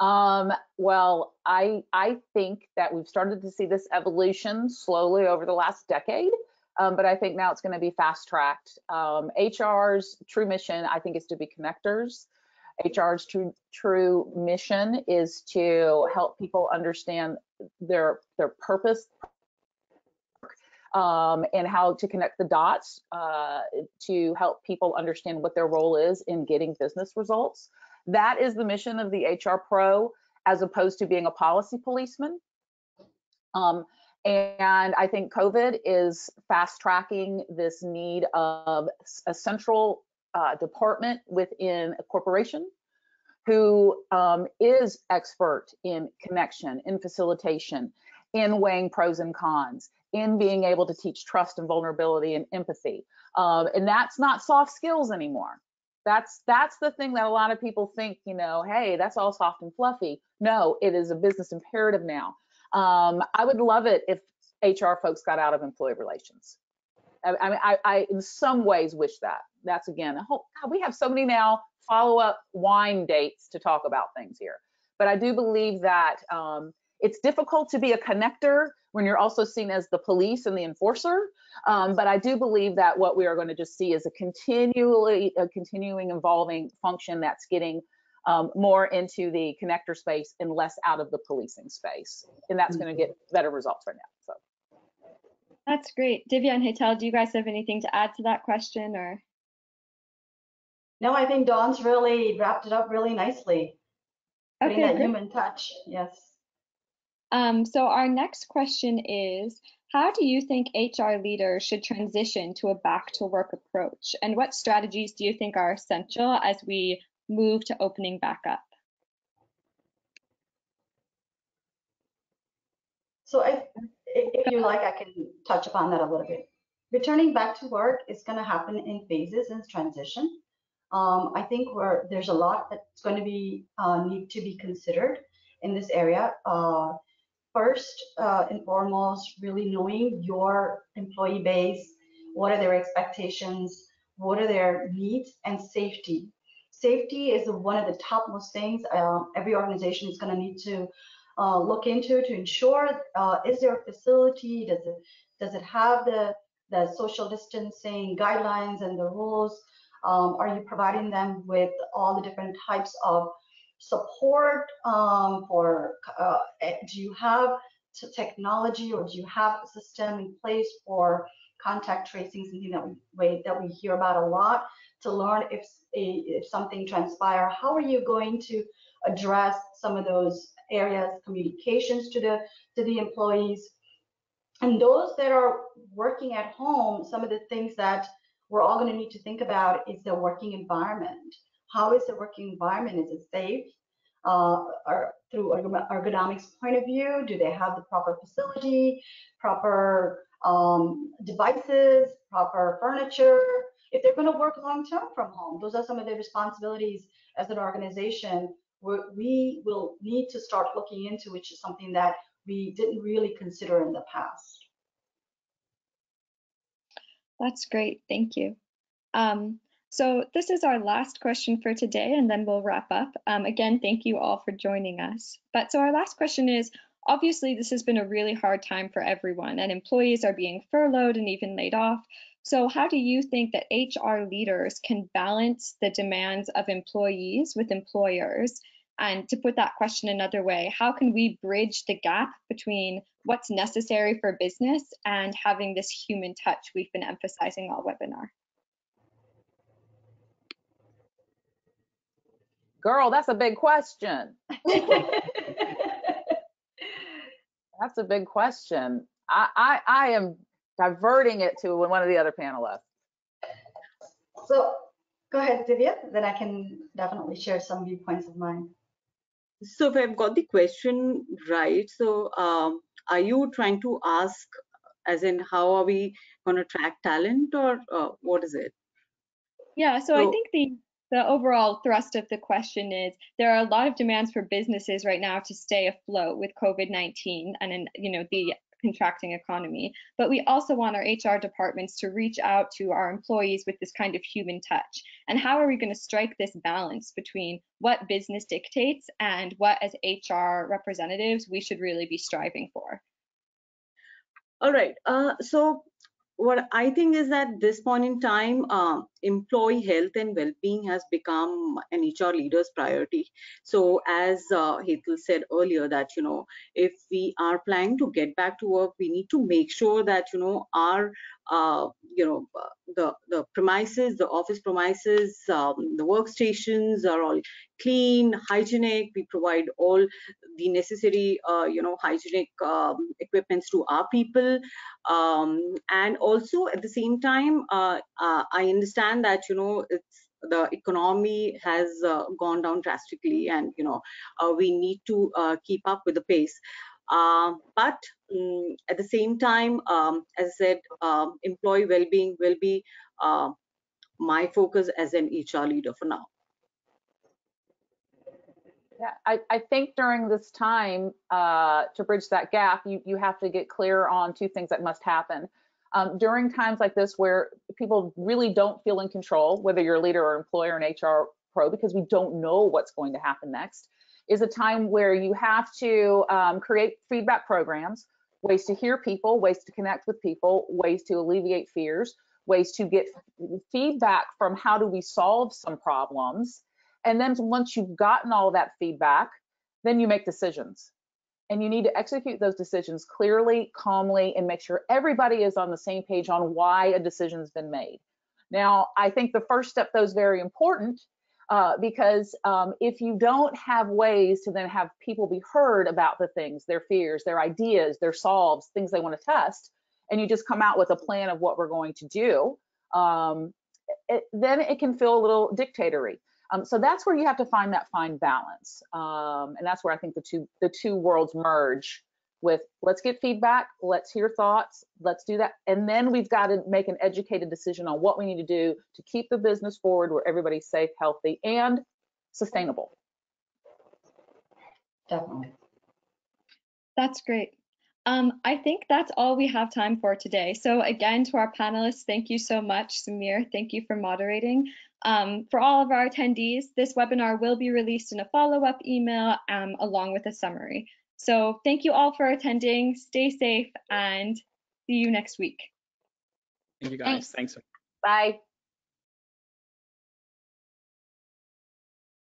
[SPEAKER 3] Um, well, I I think that we've started to see this evolution slowly over the last decade, um, but I think now it's going to be fast tracked. Um, HR's true mission, I think, is to be connectors. HR's true true mission is to help people understand their their purpose, um, and how to connect the dots uh, to help people understand what their role is in getting business results. That is the mission of the HR Pro, as opposed to being a policy policeman. Um, and I think COVID is fast tracking this need of a central uh, department within a corporation who um, is expert in connection, in facilitation, in weighing pros and cons, in being able to teach trust and vulnerability and empathy. Um, and that's not soft skills anymore. That's that's the thing that a lot of people think, you know, hey, that's all soft and fluffy. No, it is a business imperative now. Um, I would love it if HR folks got out of employee relations. I, I mean, I, I, in some ways wish that. That's again, whole, God, we have so many now follow-up wine dates to talk about things here. But I do believe that um, it's difficult to be a connector when you're also seen as the police and the enforcer. Um, but I do believe that what we are going to just see is a continually, a continuing evolving function that's getting um, more into the connector space and less out of the policing space. And that's going to get better results right now. So.
[SPEAKER 1] That's great. Divya and Hetal, do you guys have anything to add to that question or?
[SPEAKER 5] No, I think Dawn's really wrapped it up really nicely. Putting
[SPEAKER 1] Okay,
[SPEAKER 5] that
[SPEAKER 1] great.
[SPEAKER 5] human touch, yes.
[SPEAKER 1] Um, so our next question is, how do you think HR leaders should transition to a back to work approach? And what strategies do you think are essential as we move to opening back up?
[SPEAKER 5] So if, if you like, I can touch upon that a little bit. Returning back to work is going to happen in phases and transition. Um, I think there's a lot that's going to be uh, need to be considered in this area. Uh, first uh, and foremost, really knowing your employee base, what are their expectations, what are their needs, and safety. Safety is one of the topmost things uh, every organization is going to need to uh, look into to ensure? Uh, is there a facility? Does it does it have the the social distancing guidelines and the rules? Um, are you providing them with all the different types of support um, for? Uh, eh, do you have technology or do you have a system in place for contact tracing? Something that we that we hear about a lot to learn if if something transpire. How are you going to address some of those areas, communications to the to the employees, and those that are working at home. Some of the things that we're all going to need to think about is the working environment. How is the working environment? Is it safe? Uh, or through ergonomics point of view, do they have the proper facility, proper um, devices, proper furniture? If they're going to work long term from home, those are some of the responsibilities as an organization we will need to start looking into, which is something that we didn't really consider in the past.
[SPEAKER 1] That's great, thank you. Um, so this is our last question for today, and then we'll wrap up. Um, again, thank you all for joining us. But so our last question is, obviously this has been a really hard time for everyone, and employees are being furloughed and even laid off. So how do you think that HR leaders can balance the demands of employees with employers and to put that question another way, how can we bridge the gap between what's necessary for business and having this human touch we've been emphasizing all webinar?
[SPEAKER 3] Girl, that's a big question. *laughs* that's a big question. I, I, I am diverting it to one of the other panelists.
[SPEAKER 5] So go ahead, Divya, then I can definitely share some viewpoints of mine
[SPEAKER 4] so if I've got the question right, so um, are you trying to ask, as in how are we going to track talent, or uh, what is it?
[SPEAKER 1] Yeah, so, so I think the the overall thrust of the question is there are a lot of demands for businesses right now to stay afloat with COVID-19 and in, you know the contracting economy. But we also want our HR departments to reach out to our employees with this kind of human touch. And how are we going to strike this balance between what business dictates and what, as HR representatives, we should really be striving for?
[SPEAKER 4] All right. Uh, so what I think is that this point in time, uh, employee health and well-being has become an HR leader's priority. So as uh, Hetal said earlier, that you know, if we are planning to get back to work, we need to make sure that you know our uh, you know the the premises, the office premises, um, the workstations are all clean, hygienic. We provide all the necessary uh, you know hygienic um, equipments to our people, um, and also at the same time, uh, uh I understand that you know it's the economy has uh, gone down drastically and you know uh, we need to uh, keep up with the pace uh, but um, at the same time, um, as I said, um, employee well-being will be uh, my focus as an HR leader for now.
[SPEAKER 3] Yeah, I, I think during this time, uh, to bridge that gap, you, you have to get clear on two things that must happen. Um, during times like this where people really don't feel in control, whether you're a leader or employer and HR pro, because we don't know what's going to happen next, is a time where you have to um, create feedback programs, ways to hear people, ways to connect with people, ways to alleviate fears, ways to get feedback from how do we solve some problems. And then once you've gotten all that feedback, then you make decisions. And you need to execute those decisions clearly, calmly, and make sure everybody is on the same page on why a decision's been made. Now, I think the first step, though, is very important uh, because um, if you don't have ways to then have people be heard about the things, their fears, their ideas, their solves, things they want to test, and you just come out with a plan of what we're going to do, um, it, then it can feel a little dictatory. Um, so that's where you have to find that fine balance, um, and that's where I think the two the two worlds merge with let's get feedback, let's hear thoughts, let's do that. And then we've got to make an educated decision on what we need to do to keep the business forward where everybody's safe, healthy, and sustainable.
[SPEAKER 5] Definitely.
[SPEAKER 1] That's great. Um, I think that's all we have time for today. So again, to our panelists, thank you so much. Samir, thank you for moderating. Um, for all of our attendees, this webinar will be released in a follow-up email um, along with a summary. So thank you all for attending. Stay safe and see you next week.
[SPEAKER 2] Thank you guys. Thanks.
[SPEAKER 3] Bye.